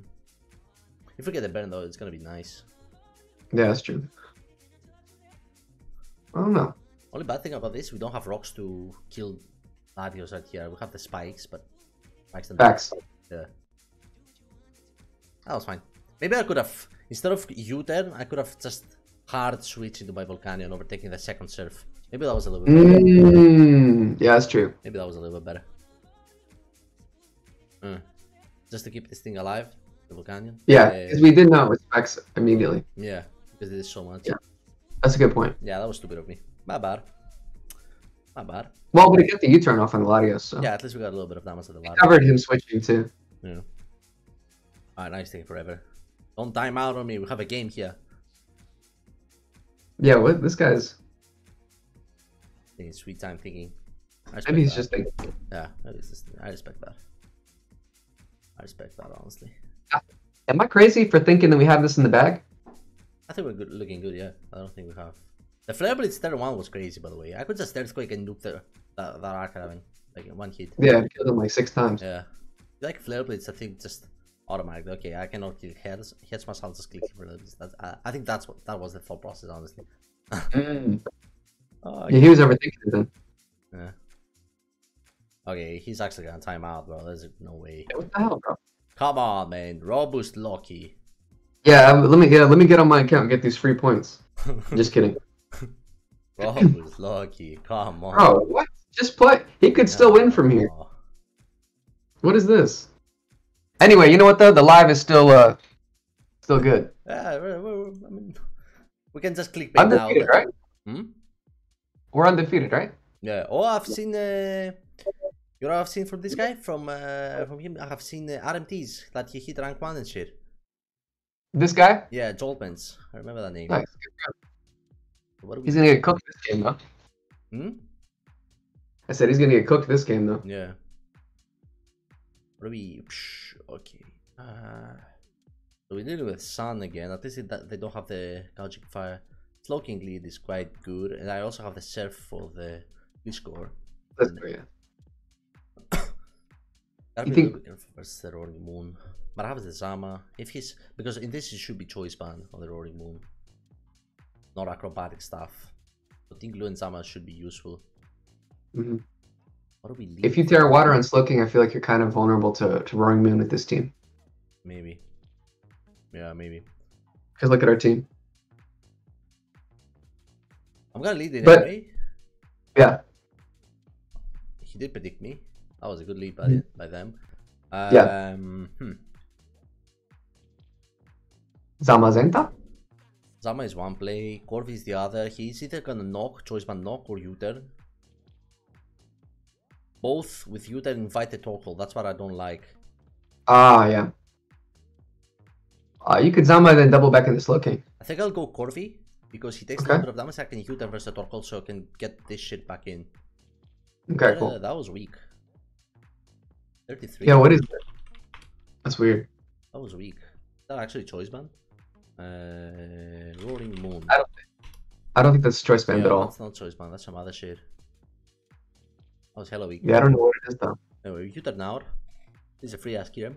If we get the burn though, it's gonna be nice. Yeah, that's true. I don't know. Only bad thing about this, we don't have rocks to kill Latios right here. We have the spikes, but spikes Facts. Yeah. That was fine. Maybe I could have, instead of U-turn, I could have just hard switched into my Volcanion overtaking the second surf. Maybe that was a little bit better. Mm, yeah, that's true. Maybe that was a little bit better. Uh, just to keep this thing alive, the Volcanion. Yeah, because we did not was immediately. yeah, because it is so much. Yeah. That's a good point. Yeah, that was stupid of me. My bad. My bad. Well, but he got the U-turn off on the Latios, so Yeah, at least we got a little bit of damage at the ladder. covered him switching too. Yeah. Alright, nice taking forever. Don't time out on me. We have a game here. Yeah, what this guy's Taking sweet time thinking. I he's just thinking. Yeah, maybe just, I respect that. I respect that honestly. Ah, am I crazy for thinking that we have this in the bag? I think we're good, looking good. Yeah, I don't think we have. The Flare Blitz third one was crazy, by the way. I could just earthquake and nuke the that, that arc having like in one hit. Yeah, killed him like six times. Yeah, like Flare Blitz, I think just automatic. Okay, I cannot kill heads. Heads myself just click Blitz. That's, I, I think that's what that was the thought process, honestly. Mm. Oh, Yeah, he was overthinking. Yeah. Okay, he's actually gonna time out, bro. There's no way. What the hell, bro? Come on, man. Robust Loki. Yeah, um, let me yeah, let me get on my account and get these free points. Just kidding. Robust Loki. Come on. Bro, what? Just play. He could still win from here. Oh, What is this? Anyway, you know what though? The live is still uh still good. Yeah, we're, we're, I mean, we can just click bait now. Undefeated, but- right? Hmm? We're undefeated, right? Yeah. Oh, I've seen. Uh, you know, I've seen from this guy from uh, from him. I have seen uh, RMTs that he hit rank one and shit. This guy? Yeah, Joltmans. I remember that name. Nice. What do we? He's gonna get cooked this game though. Hmm? I said he's gonna get cooked this game though. Yeah. What do we? Psh, okay. Uh, so we it with Sun again. At least it, they don't have the Gouging Fire. Slow King lead is quite good, and I also have the Surf for the score. That's great. Gotta You be think- for the Roaring Moon. But I have the Zama. If he's because in this it should be choice band on the Roaring Moon, not acrobatic stuff. I think Lu and Zama should be useful. Mhm. What do we leave? If you tear water on Slowking, I feel like you're kind of vulnerable to, to Roaring Moon with this team. Maybe. Yeah, maybe. Because look at our team. I'm gonna lead it But- anyway. Yeah. He did predict me. That was a good lead by, Mhm. by them. Yeah. Um, hmm. Zamazenta? Zama is one play, Corvi is the other. He's either gonna knock, choice band knock, or U-turn. Both with U-turn invited total. That's what I don't like. Ah, yeah. Uh, you could Zama then double back into Slowking. I think I'll go Corvi because he takes a Okay. little bit of damage. I can U-turn versus Torkoal, so I can get this shit back in. Okay, Uh, cool. that was weak. 33. Yeah, what is that? That's weird. That was weak. Is that actually choice band? Uh, Roaring Moon. I don't I don't think that's choice band yeah, at all. That's not choice band. That's some other shit. That was hella weak. Yeah, I don't know what it is though. Anyway, you turn. This is a free ass Kyurem.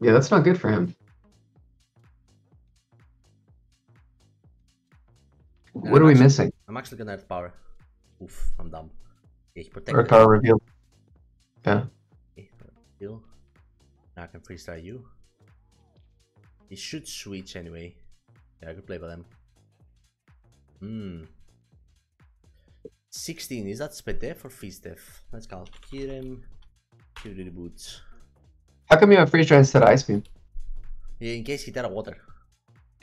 Yeah, that's not good for him. Yeah, What are we actually- missing? I'm actually gonna have power. Oof, I'm dumb. Okay, he protected. Or power reveal. Yeah. Okay. Now I can freestyle you. He should switch anyway. Yeah, I could play by them. Hmm. 16, is that Spedef or Fizdef? Let's call it Kyurem. Boots. How come you have freeze dry instead of ice beam? Yeah, in case he did a water.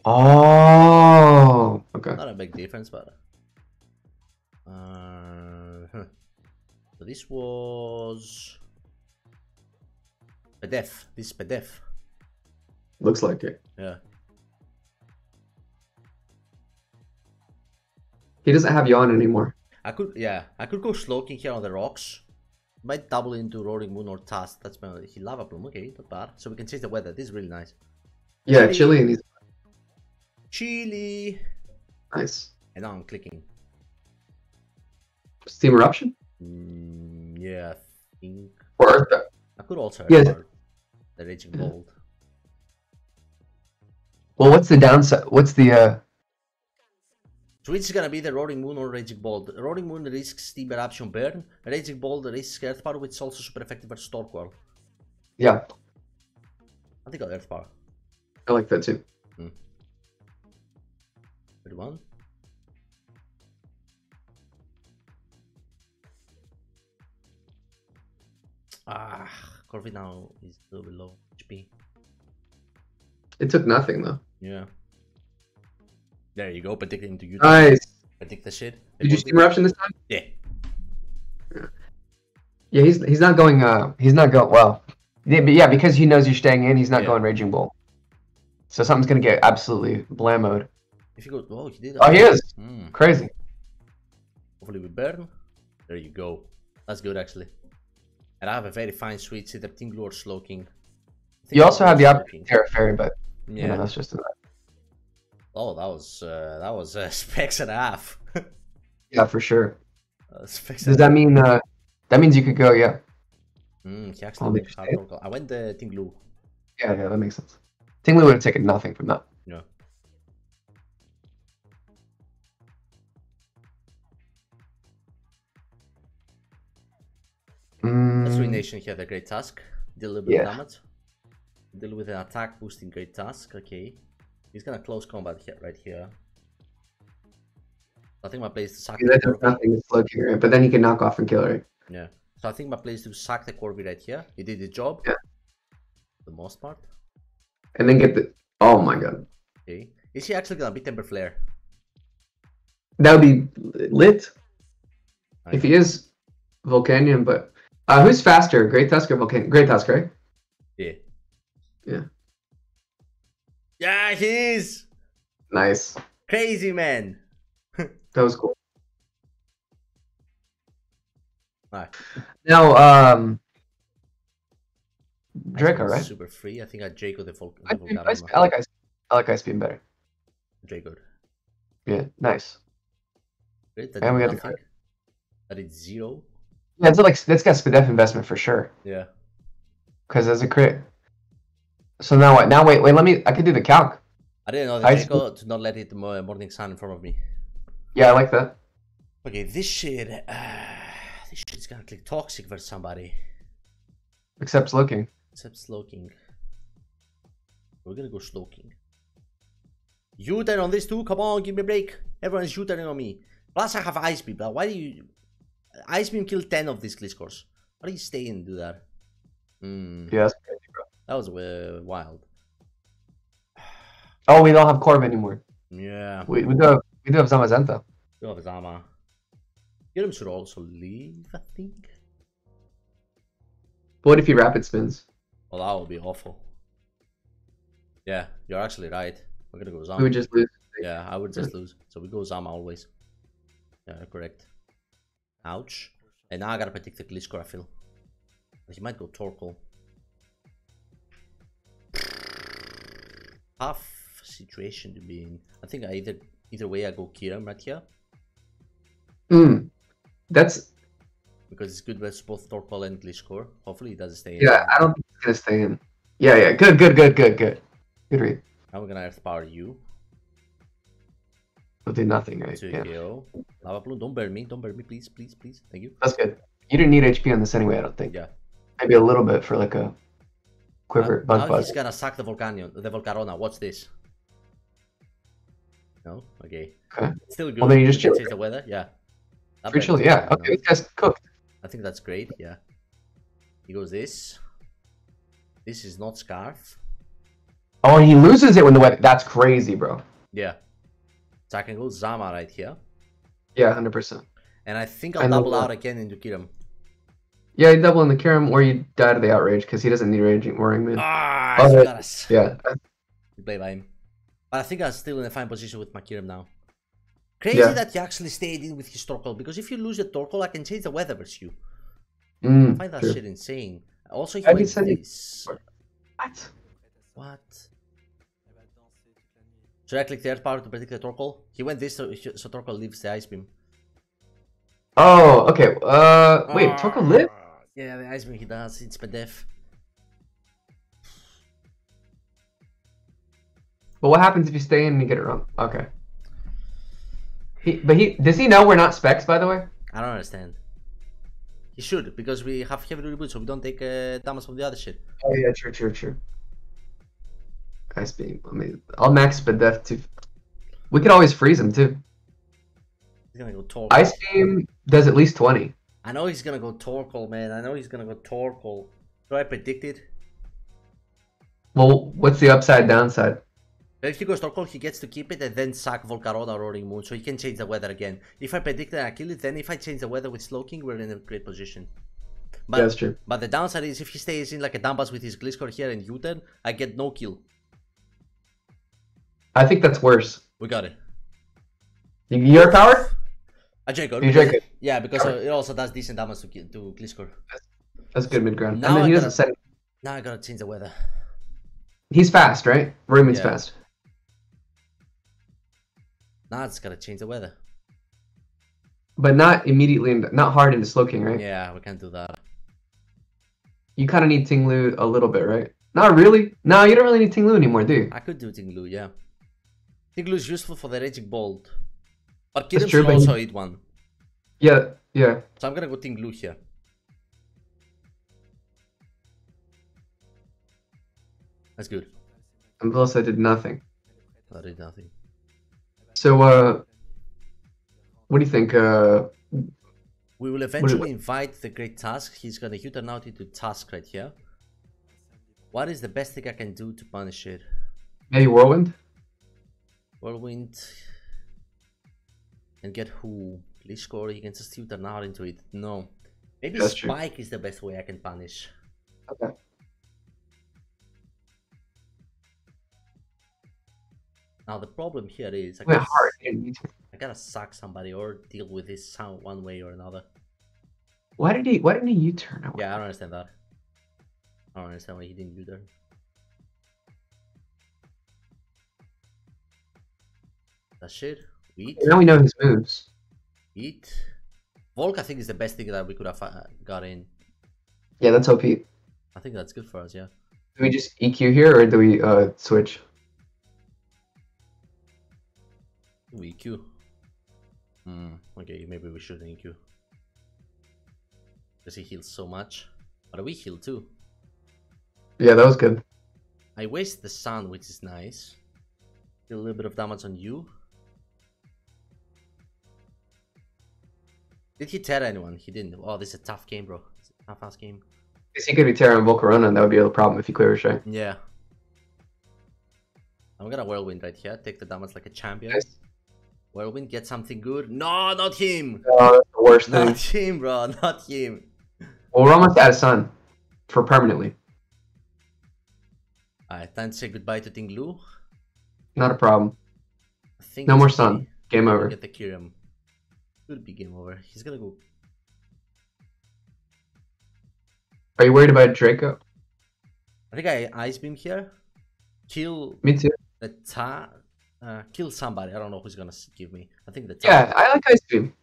Oh, okay. Not a big difference, but. Uh, huh. So this was. Pedef. This is Pedef. Looks like it. Yeah. He doesn't have yawn anymore. I could, yeah, I could go Slowking here on the rocks. Might double into Roaring Moon or Tusk. That's my. He Lava Plume. Okay, not bad. So we can change the weather. This is really nice. Yeah, and he's Chili. nice. And now I'm clicking. Steam eruption Mm, yeah, I think. or Earthbound? I could also Yeah. the Raging Bolt. Well, what's the downside? What's the uh? So which is gonna be the Roaring Moon or Raging Bolt? Roaring Moon risks Steam Eruption Burn. Raging Bolt risks Earth Power, which is also super effective versus Torkoal. Yeah, I think I'll Earth Power. I like that too. Good one. Ah, Corvi now is a little bit low HP. It took nothing though. Yeah. There you go, predicting to you. Nice. Predict the shit. Did you steam eruption this time? Yeah. Yeah, he's he's not going. Uh, he's not going. Well, yeah, but yeah, because he knows you're staying in, he's not Yeah. going Raging Bolt. So something's gonna get absolutely blammoed. If you go, oh, he did. Oh, he is Hmm. crazy. Hopefully we burn. There you go. That's good actually. And I have a very fine Ting Lu or Slowking. I You also have the option of Tera Fairy, but Yeah. you know that's just a, Oh, that was uh, that was uh, specs and a half. yeah for sure. uh, specs Does that mean uh that means you could go? Yeah, Mm, he actually make makes you hard say it. work. I went the Ting Lu. yeah, yeah, that makes sense. Ting Lu would have taken nothing from that. Yeah. That's Mm, Ruination here, the Great Tusk. Deal a bit Yeah. damage. Deal with an attack boosting Great Tusk. Okay. He's gonna close combat here right here. I think my play is to sack yeah, the that does Corvi. nothing to slow right? But then he can knock off and kill, right? Yeah. So I think my play is to sack the Corvi right here. He did the job. Yeah. The most part. And then get the. Oh my god, Okay. Is he actually gonna beat Temper Flare? that would be lit I if he is Volcanion. But uh, who's faster, Great Tusk or Volcanion? Great Tusk, right? Yeah. Yeah. Yeah, he is! Nice. Crazy man! That was cool. Alright. Now, um, Draco, right? Super free. I think I Draco the Vol- I, the I. I like ice. I like ice beam better. Draco. Yeah, nice. Great. That And we got the nothing. That is zero. Yeah, it's like that's got Spadef investment for sure. Yeah. Because as a crit. So now what? Now wait, wait. Let me. I can do the calc. I didn't know the Draco to not let it mo- morning sun in front of me. Yeah, I like that. Okay, this shit. Uh, this shit's gonna click toxic for somebody. Except looking. Except Slowking. We're gonna go Slowking. You turn on this too? Come on, give me a break. Everyone's you turning on me. Plus I have Ice Beam, but why do you... Ice Beam killed 10 of these Gliscors. Why do you stay and do that? Crazy, bro. That was uh, wild. Oh, we don't have Corb anymore. Yeah, We, we do have we do have Zamazenta. you have Zama. Kyurem should also leave, I think. But what if he rapid spins? Well, that would be awful. Yeah, you're actually right. We're gonna go We Zama. would just lose. Yeah, I would just lose. So we go Zama always. Yeah, correct. Ouch. And now I gotta predict the Gliscor, I feel. He might go Torkoal. Tough situation to be in. I think I either either way I go Kyurem right here. Hmm. That's Because it's good with both Torkoal and Gliscor. Hopefully it doesn't stay in. yeah. I don't think it's gonna stay in. Yeah, yeah. Good, good, good, good, good. Good read. Now we're gonna Earth Power you. We'll do nothing, right? To Yeah, KO. Lava Plume, don't burn me. Don't burn me, please, please, please. Thank you. that's good. You didn't need HP on this anyway. I don't think. Yeah. Maybe a little bit for like a quiver, Now, now buzz. he's gonna sack the Volcanion, the Volcarona. Watch this. No? Okay. Okay. Still good. Well, then you just chill. change the weather. Yeah. That chill. Yeah. Okay. This guy's cooked. I think that's great. Yeah. He goes this. This is not Scarf. Oh, he loses it when the weather. That's crazy, bro. Yeah. So I can go Zama right here. Yeah, hundred percent. And I think I I'll know double out uh, again into Kyurem. Yeah, you double in the Kyurem or you die to the outrage because he doesn't need raging warring man. Ah, Oh, he yeah. got us. Yeah. We play by him. But I think I'm still in a fine position with my Kyurem now. Crazy Yeah. that he actually stayed in with his Torkoal, because if you lose the Torkoal, I can change the weather versus you. I Mm, find that true. shit insane. Also, he I'd be went sending- this. What? What? Should I click the earth power to predict the Torkoal? He went this, so, so Torkoal leaves the ice beam. Oh, okay. Uh, wait. Torko live? Ah, Yeah, the ice beam he does. It's Pedef. But what happens if you stay in and you get it wrong? Okay. He, but he does he know we're not specs, by the way? I don't understand. He should, because we have heavy reboot, so we don't take uh, damage from the other shit. Oh yeah, true, true, true. Ice beam. I mean, I'll max Bedef too. We could always freeze him too. He's gonna go Torkoal. Ice beam does at least twenty. I know he's gonna go Torkoal, man. I know he's gonna go Torkoal. So I predicted. Well, what's the upside downside? If he goes Torkoal, he gets to keep it and then sack Volcarona Roaring Moon, so he can change the weather again. If I predict that I kill it, then if I change the weather with Slowking, we're in a great position. But, yeah, that's true. but the downside is if he stays in like a Dambas with his Gliscor here and U-turn, I get no kill. I think that's worse. We got it. You- Your power? A Jacob. Jacob. Yeah, because uh, it also does decent damage to, to Gliscor. That's good mid ground. Now And then I he gotta- doesn't set. Now I gotta change the weather. He's fast, right? Raymond's Yeah. fast. Now I just gotta change the weather. But not immediately, not hard into Slowking, right? Yeah, we can't do that. You kind of need Ting Lu a little bit, right? Not really. No, you don't really need Ting Lu anymore, do you? I could do Ting Lu, yeah. Ting Lu is useful for the Raging Bolt. But That's Kyurem true, should but he- also eat one. Yeah, yeah. So I'm gonna go Ting Lu here. That's good. And plus, I did nothing. I did nothing. So, uh, what do you think? Uh, We will eventually invite the Great Tusk. He's gonna U-turn out into Task right here. What is the best thing I can do to punish it? maybe Whirlwind? Whirlwind. And get who? Gliscor, you can just U-turn out into it. No. Maybe That's true. Spike is the best way I can punish. Okay. Now the problem here is I gotta, hard. you didn't need to. I gotta sack somebody or deal with this sound one way or another. Why did he? Why didn't he U-turn? Yeah, I don't understand that. I don't understand why he didn't do that. That shit. Eat. Now we know his moves. Eat. Volk, I think, is the best thing that we could have uh, got in. Yeah, that's OP. I think that's good for us, yeah. Do we just EQ here, or do we uh switch? Ooh, EQ. Hmm, okay, maybe we should EQ. Because he heals so much. But we heal too. Yeah, that was good. I waste the sun, which is nice. A little bit of damage on you. Did he tear anyone? He didn't. Oh, this is a tough game, bro. It's a tough ass game. Because he could be tearing Volcarona, and that would be a problem if he clears right. Yeah. I'm gonna whirlwind right here. Take the damage like a champion. Nice. Whirlwind, get something good. No, not him. Oh, that's the worst thing. Not him, bro. Not him. Well, we're almost out of sun for permanently. Alright, time to say goodbye to Ting Lu. Not a problem. I think No more sun. Game over. Get the Kyurem. Could be game over. He's gonna go. Are you worried about Draco? I think I ice beam here. Kill Me too. the ta. Uh, kill somebody. I don't know who's gonna give me. I think the ta Yeah, I like Ice Beam.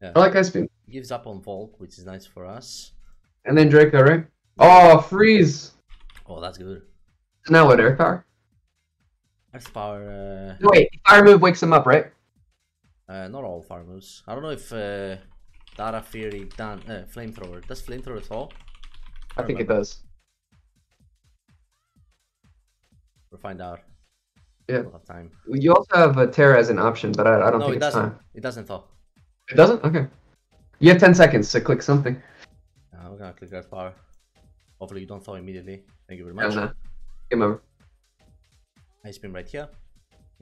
Yeah. I like Ice Beam. gives up on Volk, which is nice for us. And then Draco, right? Oh, freeze! Oh, that's good. So now what, air power? Earth power. No, wait, fire move wakes him up, right? Uh, not all farmers. I don't know if uh, Dara Fury done uh, flamethrower. Does flamethrower thaw? I think it does. We'll find out. Yeah. We'll have time. You also have uh, Tera as an option, but I, I don't No, think it it's doesn't. time. It doesn't thaw. It doesn't? Okay. You have 10 seconds to click something. Uh, we're gonna click Earth power. Hopefully you don't thaw immediately. Thank you very Yeah, much. no. Game over. Ice beam right here.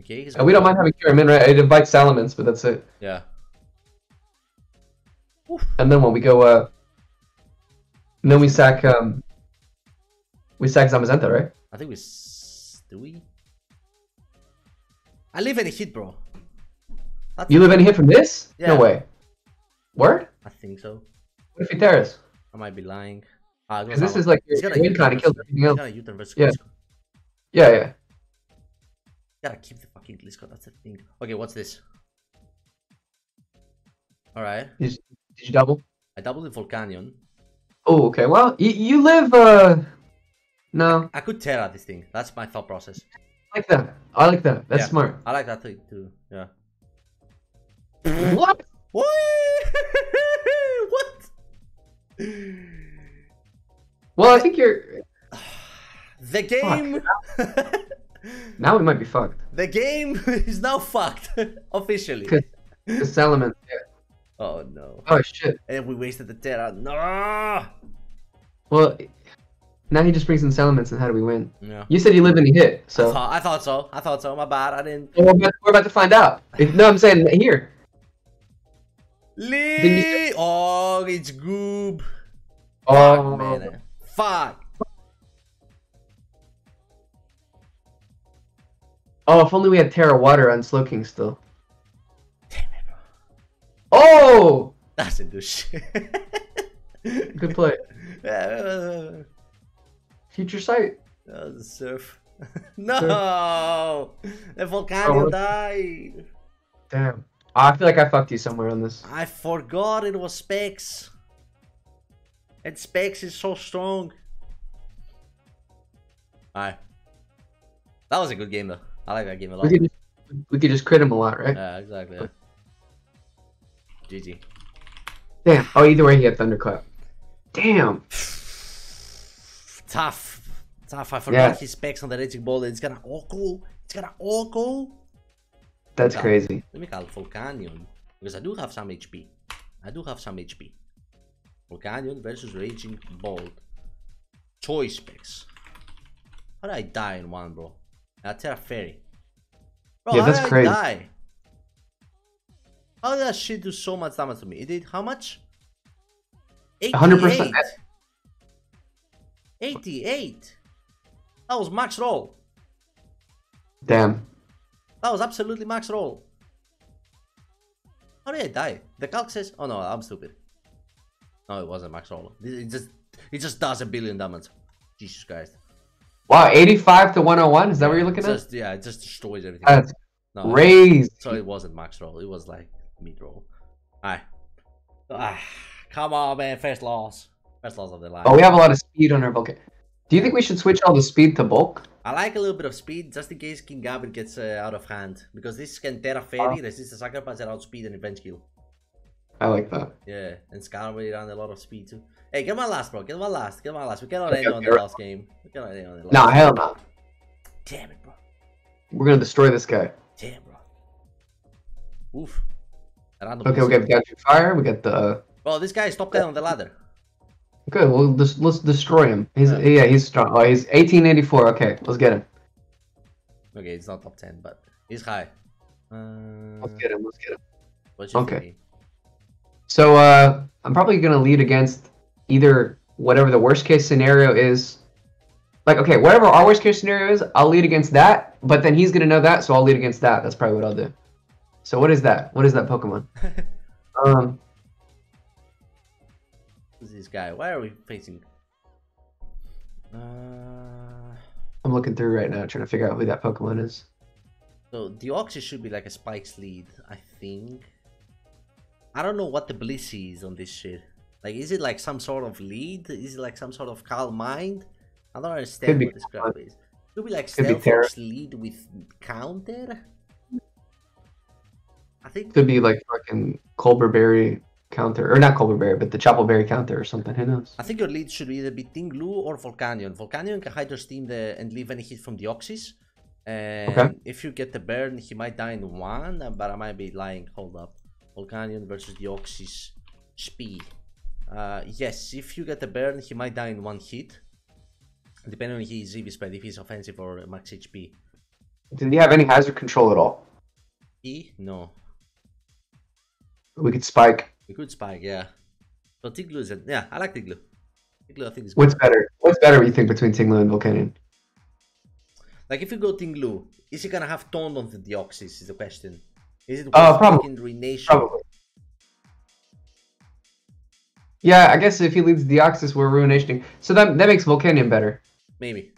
Okay, he's Uh, we don't mind having Kira in, right? It invites Salamence, but that's it. Yeah. And then when we go, uh, and then we sack, um, we sack Zamazenta, right? I think we s- do we. I live any hit, bro. That's You live any hit from this? Yeah. No way. Word? I think so. What if he Teras? I might be lying. Ah, Because this is like your, He's your gonna win con, it U-turn kills everything else. gonna U-turn versus Yeah. Yeah, yeah. Gotta keep the fucking Gliscor, that's the thing. Okay, what's this? Alright. Did you double? I doubled the Volcanion. Oh, okay. Well, you, you live, uh, no, I could tear at this thing. That's my thought process. I like that. I like that. That's Yeah. smart. I like that thing too. Yeah. What? What? what? Well, I think you're. The game. Now we might be fucked. the game is now fucked officially. The Salamence. Yeah. Oh no! Oh shit. And we wasted the Tera. No. Well, now he just brings in Salamence, and how do we win? Yeah. You said you live in a hit, I, so thought, I thought so. I thought so. My bad. I didn't. Well, we're, about, we're about to find out. If, no, I'm saying here. Lee. Oh, it's goob. Oh Fuck, man. Fuck. Oh, if only we had Tera Water on Slowking still. Damn it, bro. Oh, That's a douche. good play. Future sight. that was a surf. no! The Volcano Oh. died. Damn. Ah, I feel like I fucked you somewhere on this. I forgot it was Specs. And Specs is so strong. Alright. That was a good game though. I like that game a lot. We could just, we could just crit him a lot, right? Yeah, exactly. Yeah. GG. Damn. Oh, either way, he had Thunderclap. Damn. Tough. Tough. I forgot Yeah. his specs on the Raging Bolt. It's gonna OHKO. It's gonna OHKO. That's Yeah. crazy. Let me call Volcanion. Because I do have some HP. I do have some HP. Volcanion versus Raging Bolt. Choice specs. How did I die in one, bro? Uh, Tera Fairy. Bro, Yeah, how that's did crazy. I die? How did that shit do so much damage to me? It did how much? 100%. 88. That was max roll. Damn. That was absolutely max roll. How did I die? The calc says, oh no, I'm stupid. No, it wasn't max roll. It just, it just does a billion damage. Jesus Christ. Wow, 85 to 101? Is that what you're looking It at? yeah, it just destroys everything. That's no, crazy. so it wasn't max roll. It was like mid roll. Alright. Ah, come on, man. First loss. First loss of the line. Oh, we have a lot of speed on our Vulcan. Do you think we should switch all the speed to bulk? I like a little bit of speed just in case Kingambit gets uh, out of hand. Because this can Tera Fairy, resist the Sucker Punch, and outspeed and revenge kill. I like that. Yeah, and Skarmory ran a lot of speed too. Hey, get my last, bro. Get my last. Get my last. We cannot Okay, end on the okay. last game. We cannot end on the last. Nah, hell no. Damn it, bro. We're gonna destroy this guy. Damn, bro. Oof. Okay, we got Gathering Fire. We got the. Well, this guy is top ten on the ladder. Good. Well, let's, let's destroy him. He's Yeah. yeah. he's strong. Oh, he's 1884. Okay, let's get him. Okay, it's not top ten, but he's high. Uh, Let's get him. Let's get him. okay. thinking? So uh, I'm probably gonna lead against either whatever the worst case scenario is. Like, okay, whatever our worst case scenario is, I'll lead against that. But then he's gonna know that, so I'll lead against that. That's probably what I'll do. So what is that? What is that Pokemon? Um, Who's this guy? Why are we facing? Uh, I'm looking through right now, trying to figure out who that Pokemon is. so Deoxys should be like a Spike's lead, I think. I don't know what the bliss is on this shit. Like, is it like some sort of lead? Is it like some sort of calm mind? I don't understand what this crap is. Could be like Could be Stealth Terra. Lead with counter. I think Could be like fucking Colbur Berry counter, or not Colbur Berry, but the Chople Berry counter or something. Who knows? I think your lead should either be Tinglu or Volcanion. Volcanion can Hydro Steam the, and leave any hit from Deoxys. And Okay. if you get the burn, he might die in one, but I might be lying. Hold up. Volcanion versus Deoxys Spee. Uh, yes, if you get a burn, he might die in one hit. Depending on his EV spread, if he's offensive or max HP. Did he have any hazard control at all? E? No. We could spike. We could spike, yeah. So Ting Lu is a, yeah, I like Ting Lu. Tiglu I think is good. What's better? What's better? You think between Ting Lu and Volcanion? Like if you go Ting Lu, is he gonna have taunt on the Deoxys is the question. Is it Uh, probably. Ruination? Probably. Yeah, I guess if he leads Deoxys, we're ruinationing. So that that makes Volcanion better. Maybe.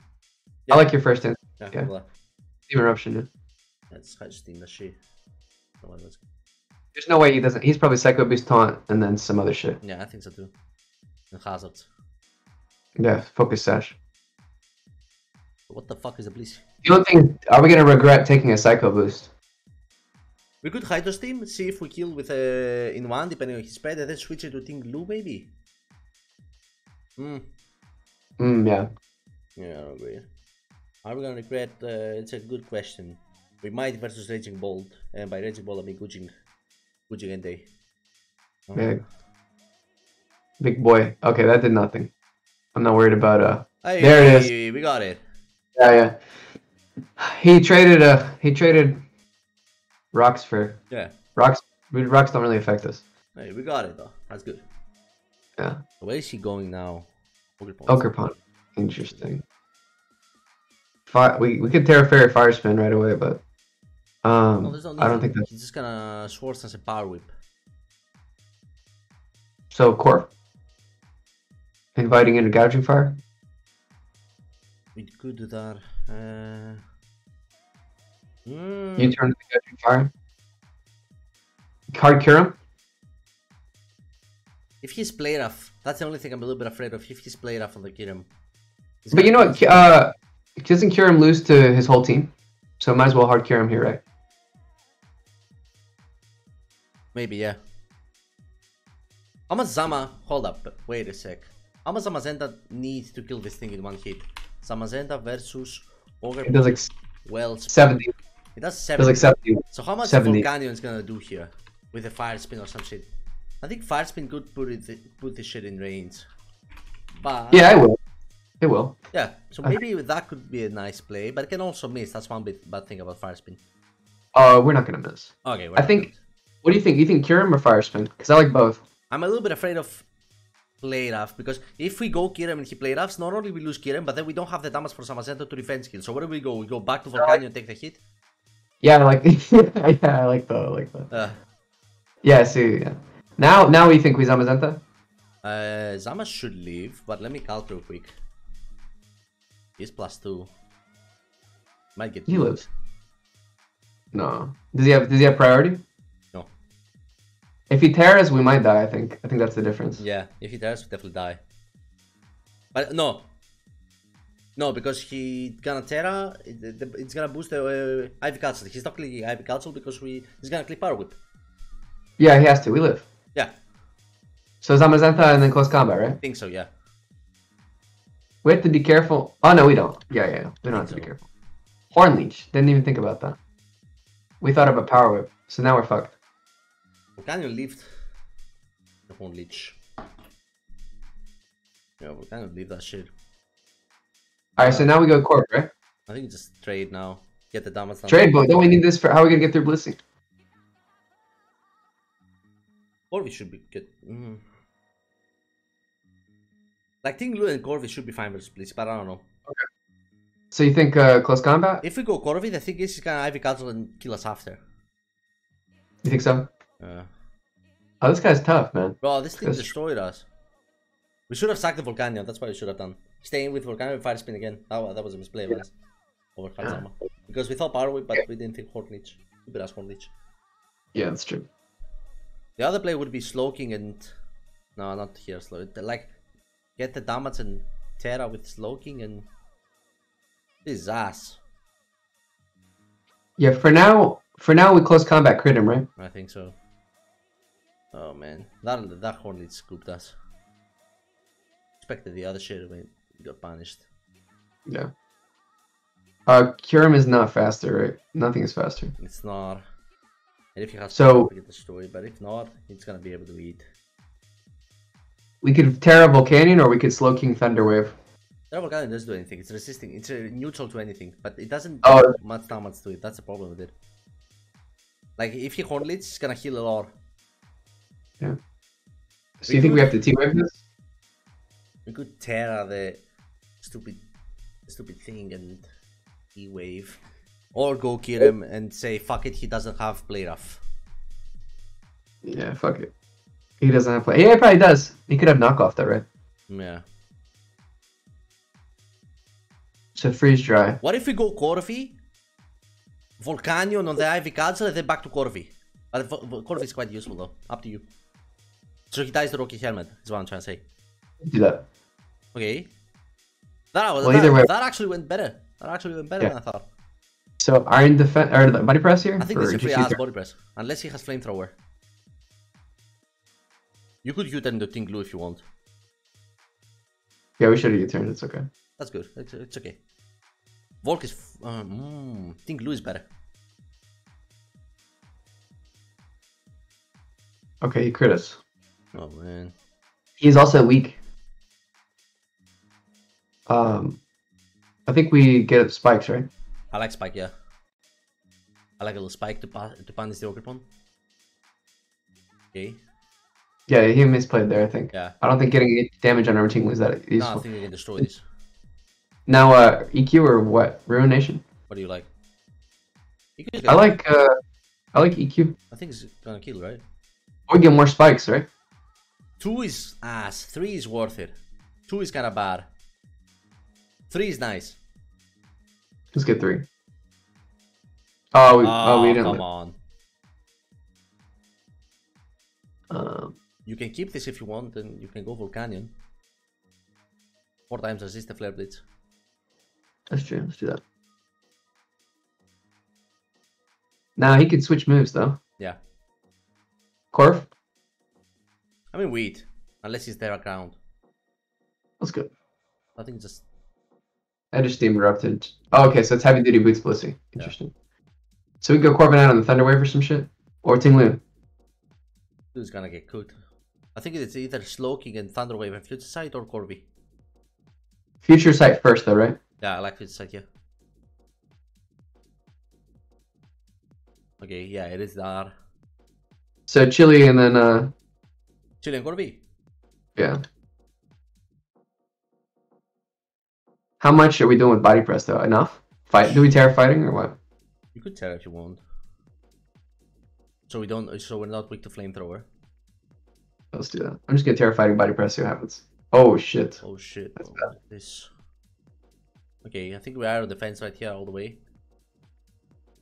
I like your first answer. Yeah, Yeah. well, Steam eruption. yeah. that's hosting the shit. No one was- There's no way he doesn't. He's probably Psycho Boost Taunt and then some other shit. Yeah, I think so too. And hazards. Yeah, Focus Sash. What the fuck is a bliss? The only thing, are we gonna regret taking a Psycho Boost? We could hide Hydro Steam, see if we kill with uh, in one, depending on his spread, and then switch it to Ting Lu, maybe. Hmm. Hmm, yeah. Yeah, I agree. Are we gonna regret? Uh, it's a good question. We might versus Raging Bolt, and by Raging Bolt I mean Gujing. Gujing and Day. Yeah. Big boy. Okay, that did nothing. I'm not worried about uh Hey, There it is. We got it. Yeah, yeah. He traded uh he traded rocks for Yeah. rocks rocks don't really affect us. Hey, we got it though. That's good. Yeah. Where is she going now? Ogre Pond. Interesting. Fi we, we could Tera Fairy Fire Spin right away, but um No, no. I don't think that's He's just gonna Swords as a Power Whip. so Corp. Inviting into gouging fire? We could do that. Uh... mm, You turn to the gouging fire. Card Kira? If he's play rough, that's the only thing I'm a little bit afraid of. If he's play rough on the Kyurem. But you know what? Uh, doesn't him lose to his whole team? So might as well hard him here, right? Maybe, yeah. How much Zama? Hold up, wait a sec. How much Zamazenta needs to kill this thing in one hit? Zamazenta versus Ogre It does like Wells. 70. It does It 70. does like 70. So how much 70. Volcanion is gonna do here? With a fire spin or some shit? I think fire spin could put it put this shit in range. But Yeah, it will. It will. yeah, so maybe that could be a nice play, but it can also miss. That's one bit bad thing about fire spin. Uh, we're not gonna miss. Okay, we're I think-. What do you think? You think him or Fire Spin? Because I like both. I'm a little bit afraid of play rough because if we go Kyurem and he play roughs, not only we lose Kyurem, but then we don't have the damage for Zamazenta to defense skill. So where do we go? We go back to Volcanion and take the hit? Yeah, I like. yeah, I like the I like the. Uh, Yeah, see. Yeah. Now, now we think we Zamazenta. uh, Zama should leave, but let me calc real quick. He's plus two. Might get He two. lives. No. Does he have? Does he have priority? No. If he tears, we might die. I think. I think that's the difference. Yeah, if he tears, we definitely die. But no. No, because he gonna Tera, it- it- it's gonna boost the uh, Ivy Cudgel. He's not clicking Ivy Cudgel because we he's gonna click Power Whip. Yeah, he has to. We live. Yeah, So Zamazenta and then close combat, right? I think so, yeah. We have to be careful. Oh no, we don't. Yeah, yeah, yeah. we don't have to be careful. Horn leech. Didn't even think about that. We thought about power whip, so now we're fucked. Volcanion lived the Horn Leech. Yeah, Volcanion leave that shit. Alright, so now we go Corp, right? I think just trade now. Get the damage. Trade, but don't we need this for how are we gonna get through Blissey? Corvi should be good. Mm. Like Ting Lu and Corvi should be fine versus Blitz, but I don't know. Okay. So you think uh, close combat? If we go Corvi, the thing is he's gonna Ivy Cudgel and kill us after. You think so? Uh, Oh, this guy's tough, man. bro, this thing destroyed us. We should have sacked the Volcanion, that's what we should have done. Staying with Volcanion and Fire Spin again. That, that was a misplay of us. Over Kazama. Ah. Because we thought Power Whip, but we didn't think Horn Leech. Stupid ass Horn Leech. Yeah, that's true. The other play would be Slowking and... No, not here, Slow. Like, get the damage and Tera with Slowking and... This is ass. Yeah, for now, for now we close combat crit him, right? I think so. Oh man, that that horn scooped us. Expected the other shit when he got punished. Yeah. Uh, Kyurem is not faster, right? Nothing is faster. It's not. And if So- to get destroyed, but if not, he's gonna be able to eat. We could Tera Volcanion or we could Slowking Thunderwave. Terrible guy doesn't do anything. It's resisting. It's neutral to anything, but it doesn't Oh. do much damage to it. That's the problem with it. Like if he horn leads, it's gonna heal a lot. Yeah. So you think we have to T-Wave this? We could tear the stupid, stupid thing and E wave, or go kill him and say fuck it. He doesn't have play rough. Yeah, fuck it. He doesn't have play. Yeah, he probably does. He could have knockoff though, right? Yeah. So freeze dry. What if we go Corvi, Volcanion on the Ivy Cudgel, and then back to Corvi? But Corvi is quite useful though. Up to you. So he dies the Rocky Helmet. Is what I'm trying to say. Do that. Okay. That, Well, that, either way- that actually went better. That actually went better Yeah. than I thought. So Iron Defense or the body press here? I think this is a free use ass Tera? body press. Unless he has flamethrower. You could to Ting Lu if you want. Yeah, we should have U-turned. It's okay. That's good. It's, it's okay. Volk is. Um, mm, Ting Lu is better. Okay, he crit us. Oh man. He's also weak. Um, I think we get spikes, right? I like Spike, yeah. I like a little Spike to, pa- to punish the Ogerpon. Okay. Yeah, he misplayed there. I think. Yeah. I don't think getting damage on our team was that No, I useful. think we can destroy this. Now, uh, EQ or what? Ruination. What do you like? You I like. Uh, I like EQ. I think it's gonna kill, right? Or get more spikes, right? Two is ass. Three is worth it. Two is kind of bad. Three is nice. Let's get three. Oh, we, oh, Oh, we didn't. come on. Um, You can keep this if you want, and you can go Volcanion. Four times resist the Flare Blitz. that's true. Let's do that. Now he could switch moves though. Yeah. Corf. I mean, wait. Unless he's there ground. That's good. I think just. I just steam erupted. Oh, okay, so it's heavy duty boots Blissey. Interesting. So we go Corbin out on the Thunderwave or some shit? Or Ting Lu. Who's gonna get cooked? I think it's either Slowking and Thunderwave and Future Sight or Corby. Future Sight first though, right? Yeah, I like Future Sight, yeah. Okay, yeah, it is that. So Chili and then uh Chile and Corby. yeah. How much are we doing with body press though? Enough? Fight do we Tera fighting or what? You could tell if you want. So we don't. So we're not weak to flamethrower. Let's do that. I'm just gonna Tera fighting body press, see what happens. Oh shit. Oh shit! That's oh, this. Okay, I think we are on defense right here all the way.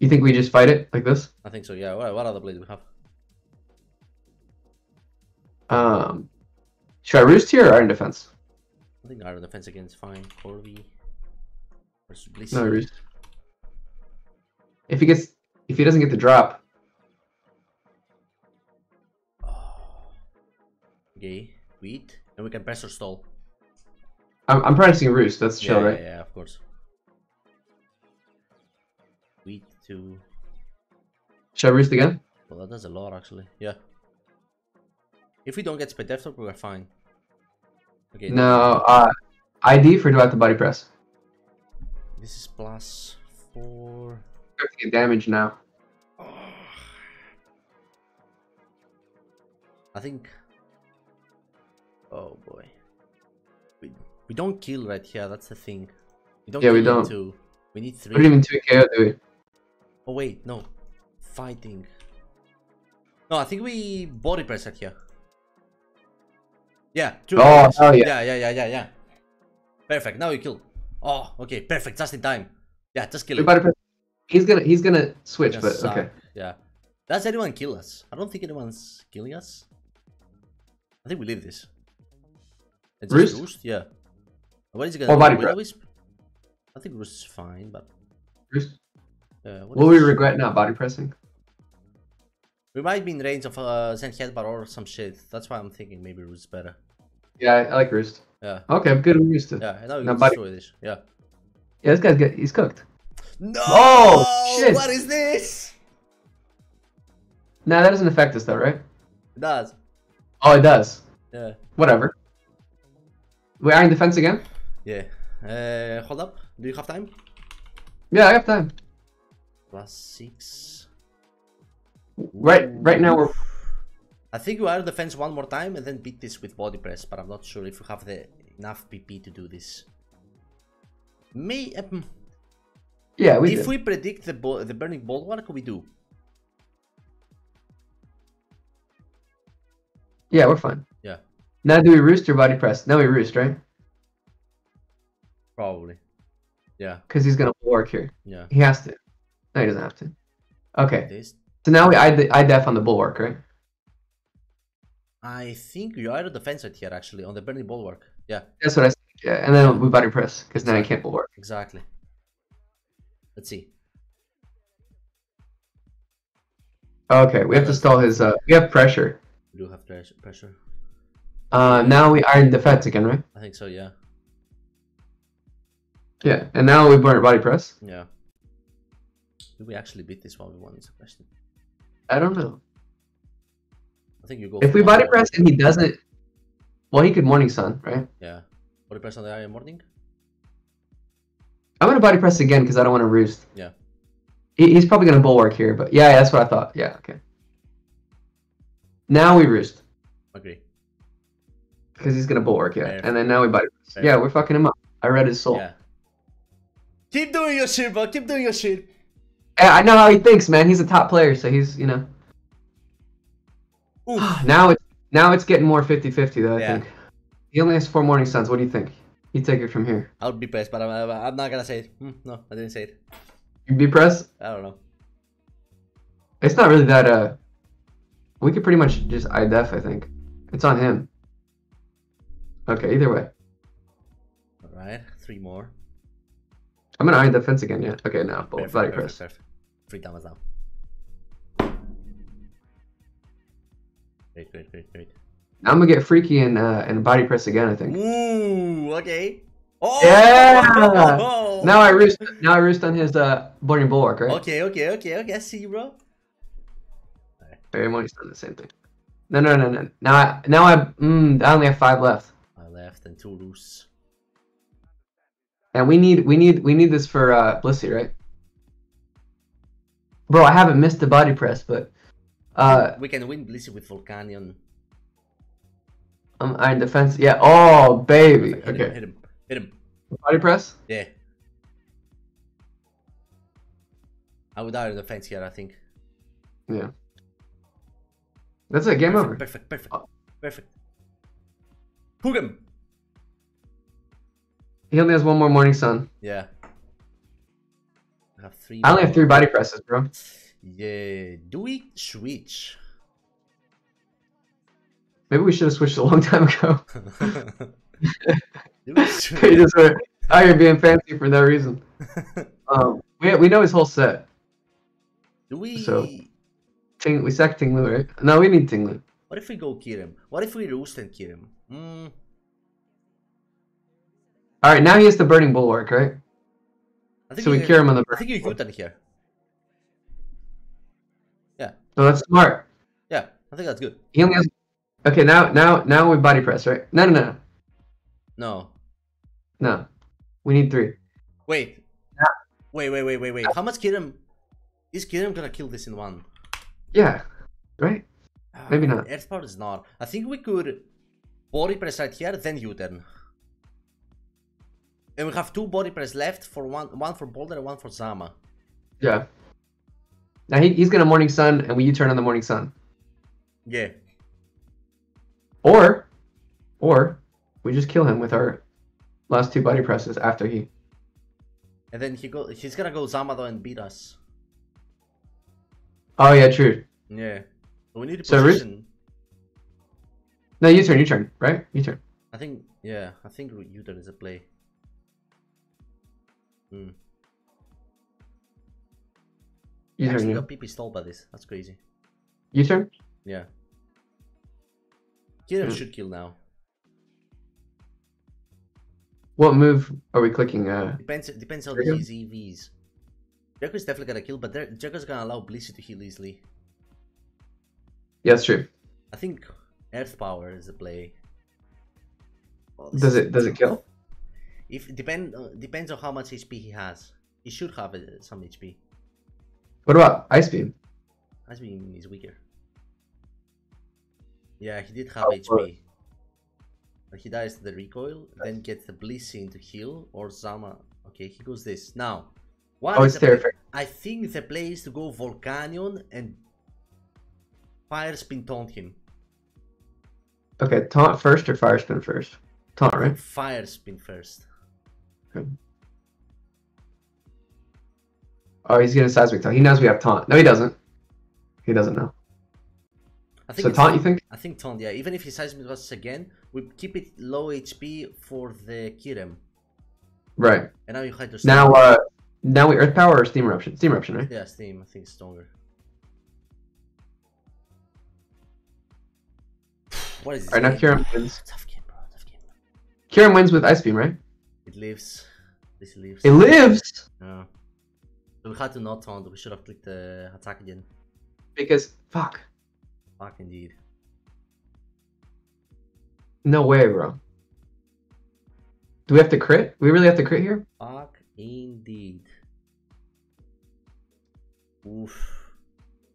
You think we just fight it like this? I think so. Yeah. What, what other plays do we have? Um should I roost here or iron defense? I think our defense against fine. Corby versus Bliss. No roost. If he gets if he doesn't get the drop, Okay, wheat, and we can press or stall. I'm I'm practicing roost, that's chill, yeah, right? yeah, yeah, of course. Wheat to. Should I roost again? Well, that does a lot actually. Yeah. If we don't get death we're fine. Okay. No, uh, ID for do I have to body press? This is plus four. I have to get damage now. I think. Oh boy. We we don't kill right here. That's the thing. We don't. Yeah, we don't. Two. We need three. We didn't even 2 KO, do we? Oh wait, no. Fighting. No, I think we body press right here. Yeah. True. Oh, hell yeah. Yeah, yeah, yeah, yeah, yeah. Perfect. Now you kill. Oh, okay. Perfect. Just in time. Yeah, just kill We it. body press. He's gonna he's gonna switch, Just but suck. okay. Yeah. Does anyone kill us? I don't think anyone's killing us. I think we leave this. It's Roost? roost? Yeah. What is he gonna Or do? body? Wisp? I think roost's fine, but Bruce, uh, what will we regret not body pressing? We might be in range of uh, Zen Headbutt or some shit. That's why I'm thinking maybe roost's better. Yeah, I, I like Roost. Yeah. Okay, I'm good with Roost. Yeah, Yeah, now we can destroy this. Yeah. this guy's good. He's cooked. No! Oh, shit. What is this? Nah, that doesn't affect us though, right? It does. Oh, it does. Yeah. Whatever. We are in defense again? Yeah. Uh, hold up. Do you have time? Yeah, I have time. Plus six. Right, right now we're I think you are defense one more time and then beat this with body press, but I'm not sure if you have the enough PP to do this. May um, yeah we if did. we predict the the burning ball, what can we do? Yeah, we're fine. Yeah, Now do we roost or body press? Now we roost, right? probably. Yeah, Because he's gonna work here. yeah. He has to. No, he doesn't have to. Okay. So now we def on the bulwark, right? I think you are the defense right here actually on the burning bulwark. Yeah, That's what I said. Yeah, and then we body press because now I can't bulwark. exactly. Let's see. Okay, we have to stall his. uh We have pressure. We do have pres- pressure. Uh, now we are in defense again, right? I think so. Yeah, Yeah, and now we burn body press. yeah. Do we actually beat this one? One is a question. I don't know. I think you go. If we body press and he doesn't, well, he could morning sun, right? Yeah. Body press on the morning. I'm gonna body press again because I don't want to roost. Yeah. He, he's probably gonna bulwark here, but yeah, that's what I thought. Yeah, okay. Now we roost Agree. because he's gonna bulwark, yeah, Fair. and then now we body press. Fair. Yeah, we're fucking him up. I read his soul. Yeah. Keep doing your shit, bro. Keep doing your shit. I know how he thinks, man. He's a top player, so he's you know. Now it's now it's getting more 50-50 though. I Yeah. think he only has four morning suns. What do you think? You take it from here. I would be pressed, but I'm, I'm not gonna say it. Hmm, no, I didn't say it. You'd be pressed. I don't know. It's not really that. Uh, we could pretty much just IDEF. I think it's on him. Okay, either way. All right, three more. I'm gonna iron defense again. Yeah. Okay, now both perfect, perfect. Three damage now. Great, great, great, great. I'm gonna get freaky and uh, and body press again. I think. Ooh, okay. Oh! Yeah! Now I roost. Now I roost on his uh burning bulwark, right? Okay, okay, okay, okay. I see you, bro. Very much done the same thing. No, no, no, no. Now I now I mm, I only have five left, I left and two loose. and we need we need we need this for uh Blissey, right? Bro, I haven't missed the body press, but uh we can win Blissey with Volcanion. I'm iron defense. Yeah. Oh baby. Hit him, Okay. hit him, hit him. Body press. Yeah. I would die in the fence here, I think. Yeah. That's a Game perfect, over. Perfect, perfect, Oh. perfect. Hook him. He only has one more morning sun. Yeah. I have three. I only have three body presses, bro. Yeah. Do we switch? Maybe we should have switched a long time ago. You just were here being fancy for no reason. Um, we we know his whole set. Do we? So- Ting, we sacked Ting Lu, right? No, we need Ting Lu. What if we go Kyurem? What if we roost and Kyurem? Hmm. All right, now he has the burning bulwark, right? I think So we you- Kyurem on the I think burning. you bulwark. Yutan here. Yeah. No, that's smart. Yeah, I think that's good. He only has Okay, now now now we body press, right? No no no No. no. We need three. Wait. Yeah. Wait, wait, wait, wait, wait. How much Kyurem? Is Kyurem gonna kill this in one? Yeah. Right? Maybe Ah, not. Earth power is not. I think we could body press right here, then U-turn. And we have two body press left for one one for Boulder and one for Zama. Yeah. Now he, he's gonna morning sun and we U turn on the morning sun. Yeah. Or or we just kill him with our last two body presses after he And then he go he's gonna go Zama though and beat us. Oh yeah, true. Yeah. So we need to So position. No, U turn, U-turn, right? U-turn. I think yeah, I think U-turn is a play. Hmm. U turn, Actually got PP stalled by this. That's crazy. U-turn? Yeah. Kyurem Yeah. should kill now. What move are we clicking? Uh Depends depends on Draco? his EVs. Draco's definitely gonna kill, but there- Draco's gonna allow Blissey to heal easily. yeah, that's true. I think Earth Power is a play. Oh, this Does it does it tough. kill? If depend uh, depends on how much HP he has. He should have uh, some HP. What about ice beam? Ice Beam is weaker. Yeah, he did have Oh, HP. But he dies to the recoil, then gets the Blissey to heal, or Zama. Okay, he goes this. Now, what Oh, is the play- I think the play is to go Volcanion and Fire Spin Taunt him. Okay, taunt first or fire spin first? Taunt, right? Fire Spin first. Oh, he's gonna seismic taunt. He knows we have taunt. No, he doesn't. He doesn't know. I think So taunt, you think? I think taunt, yeah. Even if he seismic us again, we keep it low HP for the Kyurem. Right. And now you hide your Now, uh, now we earth power or steam eruption? Steam eruption, right? Yeah, Steam, I think it's stronger. What is this? All right, now? Kyurem wins. Tough game, bro. Tough game. Kyurem wins with ice beam, right? It lives. This lives. It lives Yeah. So we had to not taunt. We should have clicked the attack again. because fuck. Fuck indeed. No way, bro. Do we have to crit? We really have to crit here? Fuck indeed. Oof.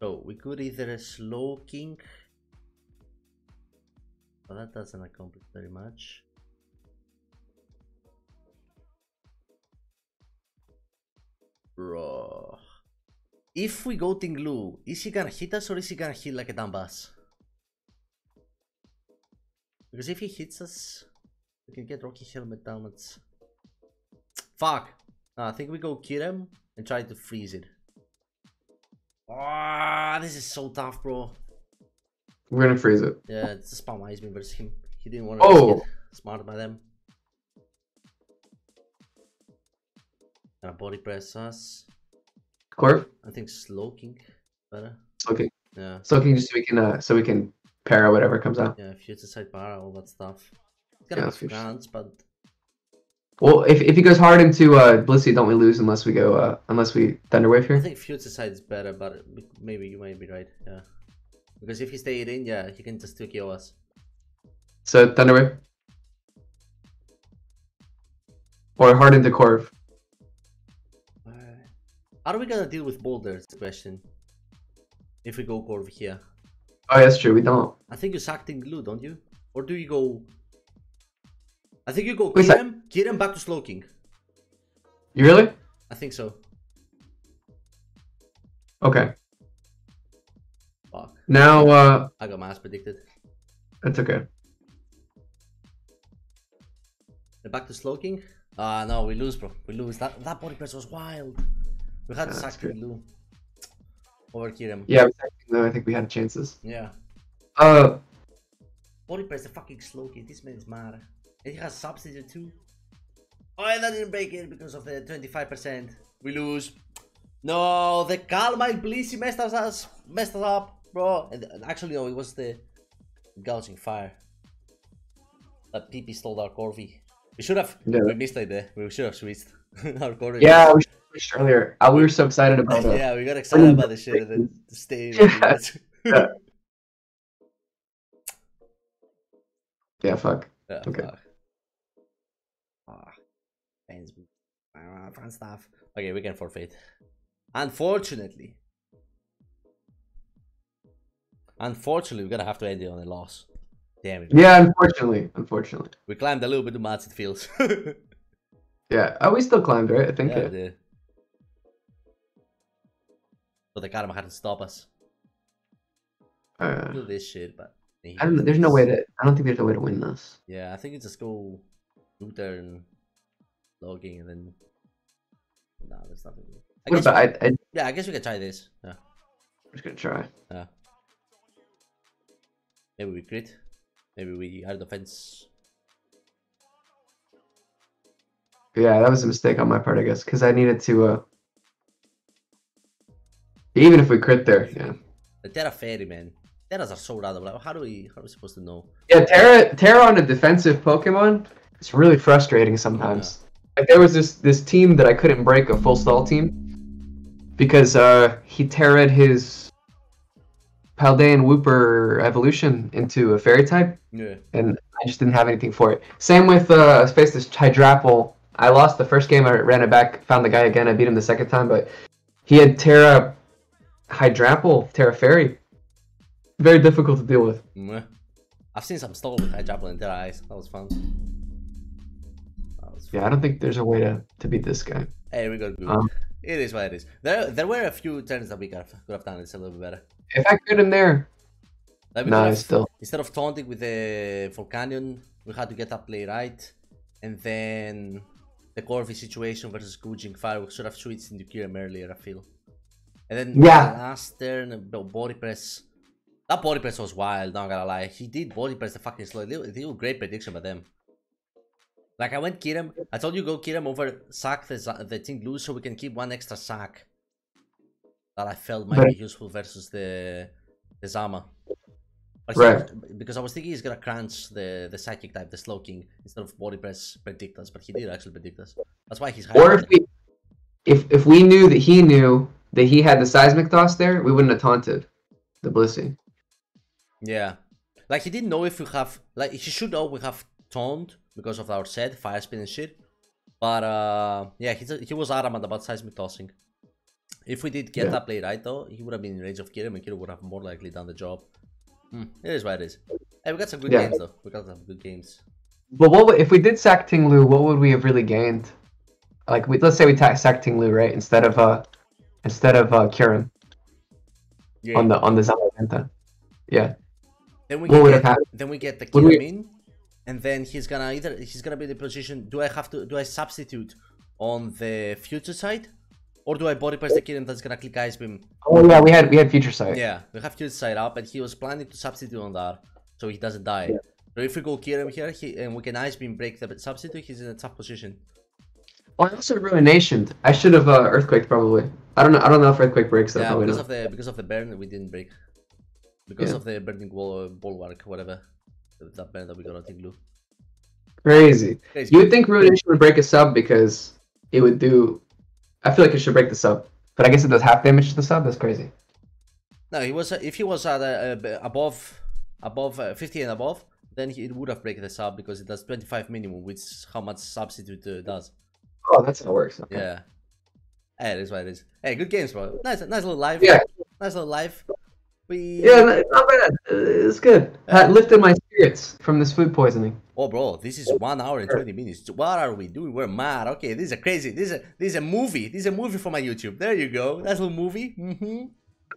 So we could either slow king. But that doesn't accomplish very much. Bro. If we go Ting Lu, is he gonna hit us or is he gonna hit like a dumb bass? Because if he hits us, we can get Rocky Helmet damage. Fuck. No, I think we go Kyurem and try to freeze it. Ah, this is so tough, bro. We're gonna freeze it. Yeah, it's a spam ice beam versus him. He didn't want to Oh. risk it. Smart by them. Gonna body press us. Corp? I think slowking better. Okay. Yeah, So can just so we can uh so we can para whatever comes out. yeah, future sight para, all that stuff. It's gonna that's be France, but Well if if he goes hard into uh Blissey, don't we lose unless we go uh unless we Thunderwave here? I think future sight is better. But maybe you might be right. Yeah, because if he stayed in, yeah, he can just 2 us. So Thunderwave? Or hard into Corv. How are we gonna deal with boulders? Question. If we go Corv here, Oh that's true, we don't. I think you sacked in glue, don't you? Or do you go? I think you go Wait, sack- Kyurem, Kyurem back to Slowking. You really? I think so. Okay. Fuck, Now uh I got mass predicted. that's okay. Back to Slowking. Ah no, we lose, bro. We lose. That that body press was wild. We had Yeah, sack good. over Kyurem. Yeah, no, I think we had chances. Yeah. Uh Body press a fucking Slowking. This man is mad. And he has substitute too. Oh, and I didn't break it because of the 25%. We lose. No, the Calmite Blissey messed us, messed us up, bro. And actually, no, it was the gouging fire. That PP stole our Corvi. We should have. Yeah. We missed it there. We should have switched our Corvi. yeah, we switched earlier. Uh, we were so excited about it. yeah, we got excited about the shit and then stayed. Yeah. Yeah. Yeah, fuck. Yeah, Okay. fuck. Ah, fans, fun stuff. Okay, we can forfeit. Unfortunately. Unfortunately, we're gonna have to end it on a loss. Damn it. Yeah, unfortunately, unfortunately. We climbed a little bit too much, it feels. Yeah. Oh, we still climbed, right? I think. yeah, Yeah. But the karma had to stop us. Uh, Do this shit, but I don't. There's no way to. I don't think there's a way to win this. Yeah, I think it's just go looter and logging and then. No, there's nothing. I What about? we- I, I, yeah, I guess we can try this. Yeah, I'm just gonna try. yeah. Maybe we crit. Maybe we are the fence. Yeah, that was a mistake on my part, I guess, because I needed to. uh Even if we crit there, yeah. The Tera Fairy, man. Teras are so random. Like, how do we? How are we supposed to know? Yeah, Tera Tera on a defensive Pokemon, it's really frustrating sometimes. Like there was this this team that I couldn't break a full stall team because uh he tera'd his Paldean Wooper evolution into a fairy type, Yeah. and I just didn't have anything for it. Same with uh this Hydrapple. I lost the first game, I ran it back, found the guy again, I beat him the second time, but he had Tera Hydrapple, Tera Fairy. Very difficult to deal with. I've seen some stall with Hydrapple and Tera Ice. That was fun. That was fun. Yeah, I don't think there's a way to, to beat this guy. Hey, we got good. Um, it is what it is. There, there were a few turns that we could have, could have done this a little bit better. If I could in there, Like no, have- still. instead of taunting with the Volcanion, we had to get that play right, and then the Corvi situation versus Gouging Fire we should have switched into Kyurem earlier. I feel, and then Yeah. the last turn body press. That body press was wild. Not gonna lie, he did body press the fucking slow. They, were- they were great prediction by them. Like I went Kyurem. I told you go Kyurem over sack the the thing loose so we can keep one extra sack. That I felt might But- be useful versus the the Zama. But Right. because I was thinking he's gonna crunch the the psychic type, the slowking, instead of body press predict us, but he did actually predict us. That's why he's high. Or if we, if if we knew that he knew that he had the seismic toss there, we wouldn't have taunted the Blissey. Yeah, like he didn't know if we have like he should know we have toned because of our set fire spin and shit. But uh, yeah, he he was adamant about seismic tossing. If we did get Yeah. that play right though, he would have been in range of Kyurem and Kyurem would have more likely done the job. Hmm, it is what it is. Hey, we got some good Yeah. games though. We got some good games. But what would, if we did sack Ting Lu? What would we have really gained? Like, we, let's say we ta- sack Ting Lu, right? Instead of uh, instead of uh, Kyurem Yeah. on the on the Zamazenta. Yeah. Then we What get, then we get the in, and then he's gonna either he's gonna be in the position. Do I have to do I substitute on the future sight, or do I body press the Kyurem that's gonna click Ice Beam? Oh yeah, we had we had future sight. Yeah, we have future sight up, and he was planning to substitute on that, so he doesn't die. Yeah. So if we go Kyurem here, he, and we can Ice Beam break the substitute, he's in a tough position. Well, I also ruinationed. I should have uh, earthquake probably. I don't know. I don't know if earthquake breaks. Though. yeah, because not. of the because of the burn, we didn't break. Because Yeah. of the burning wall bulwark, whatever. That burn that we got on Ting Lu. Crazy. Crazy. You would think ruination would break a sub because it would do. I feel like it should break the sub, but I guess it does half damage to the sub. That's crazy. No, he was uh, if he was at uh, uh, above above uh, 50 and above, then he, it would have break the sub because it does 25 minimum, which is how much substitute uh, does. Oh, that's how it works. Okay. Yeah. Hey, it is what it is. Hey, good games, bro. Nice, nice little life. Yeah. Nice little life. We. Yeah, it's not bad. Uh, It's good. That lifted my spirits from this food poisoning. Oh, bro, this is one hour and 20 minutes. What are we doing? We're mad. Okay, this is a crazy. This is a this is a movie. This is a movie for my YouTube. There you go. Nice little movie. Mm-hmm.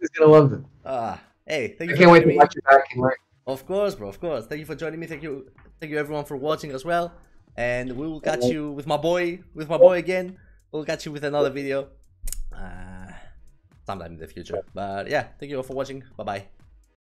He's gonna love it. Ah, hey, thank I you. can't wait to me. watch it back and learn. Of course, bro. Of course. Thank you for joining me. Thank you, thank you everyone for watching as well. And we will catch you with my boy, with my boy again. We'll catch you with another video, uh, sometime in the future. But yeah, thank you all for watching. Bye bye.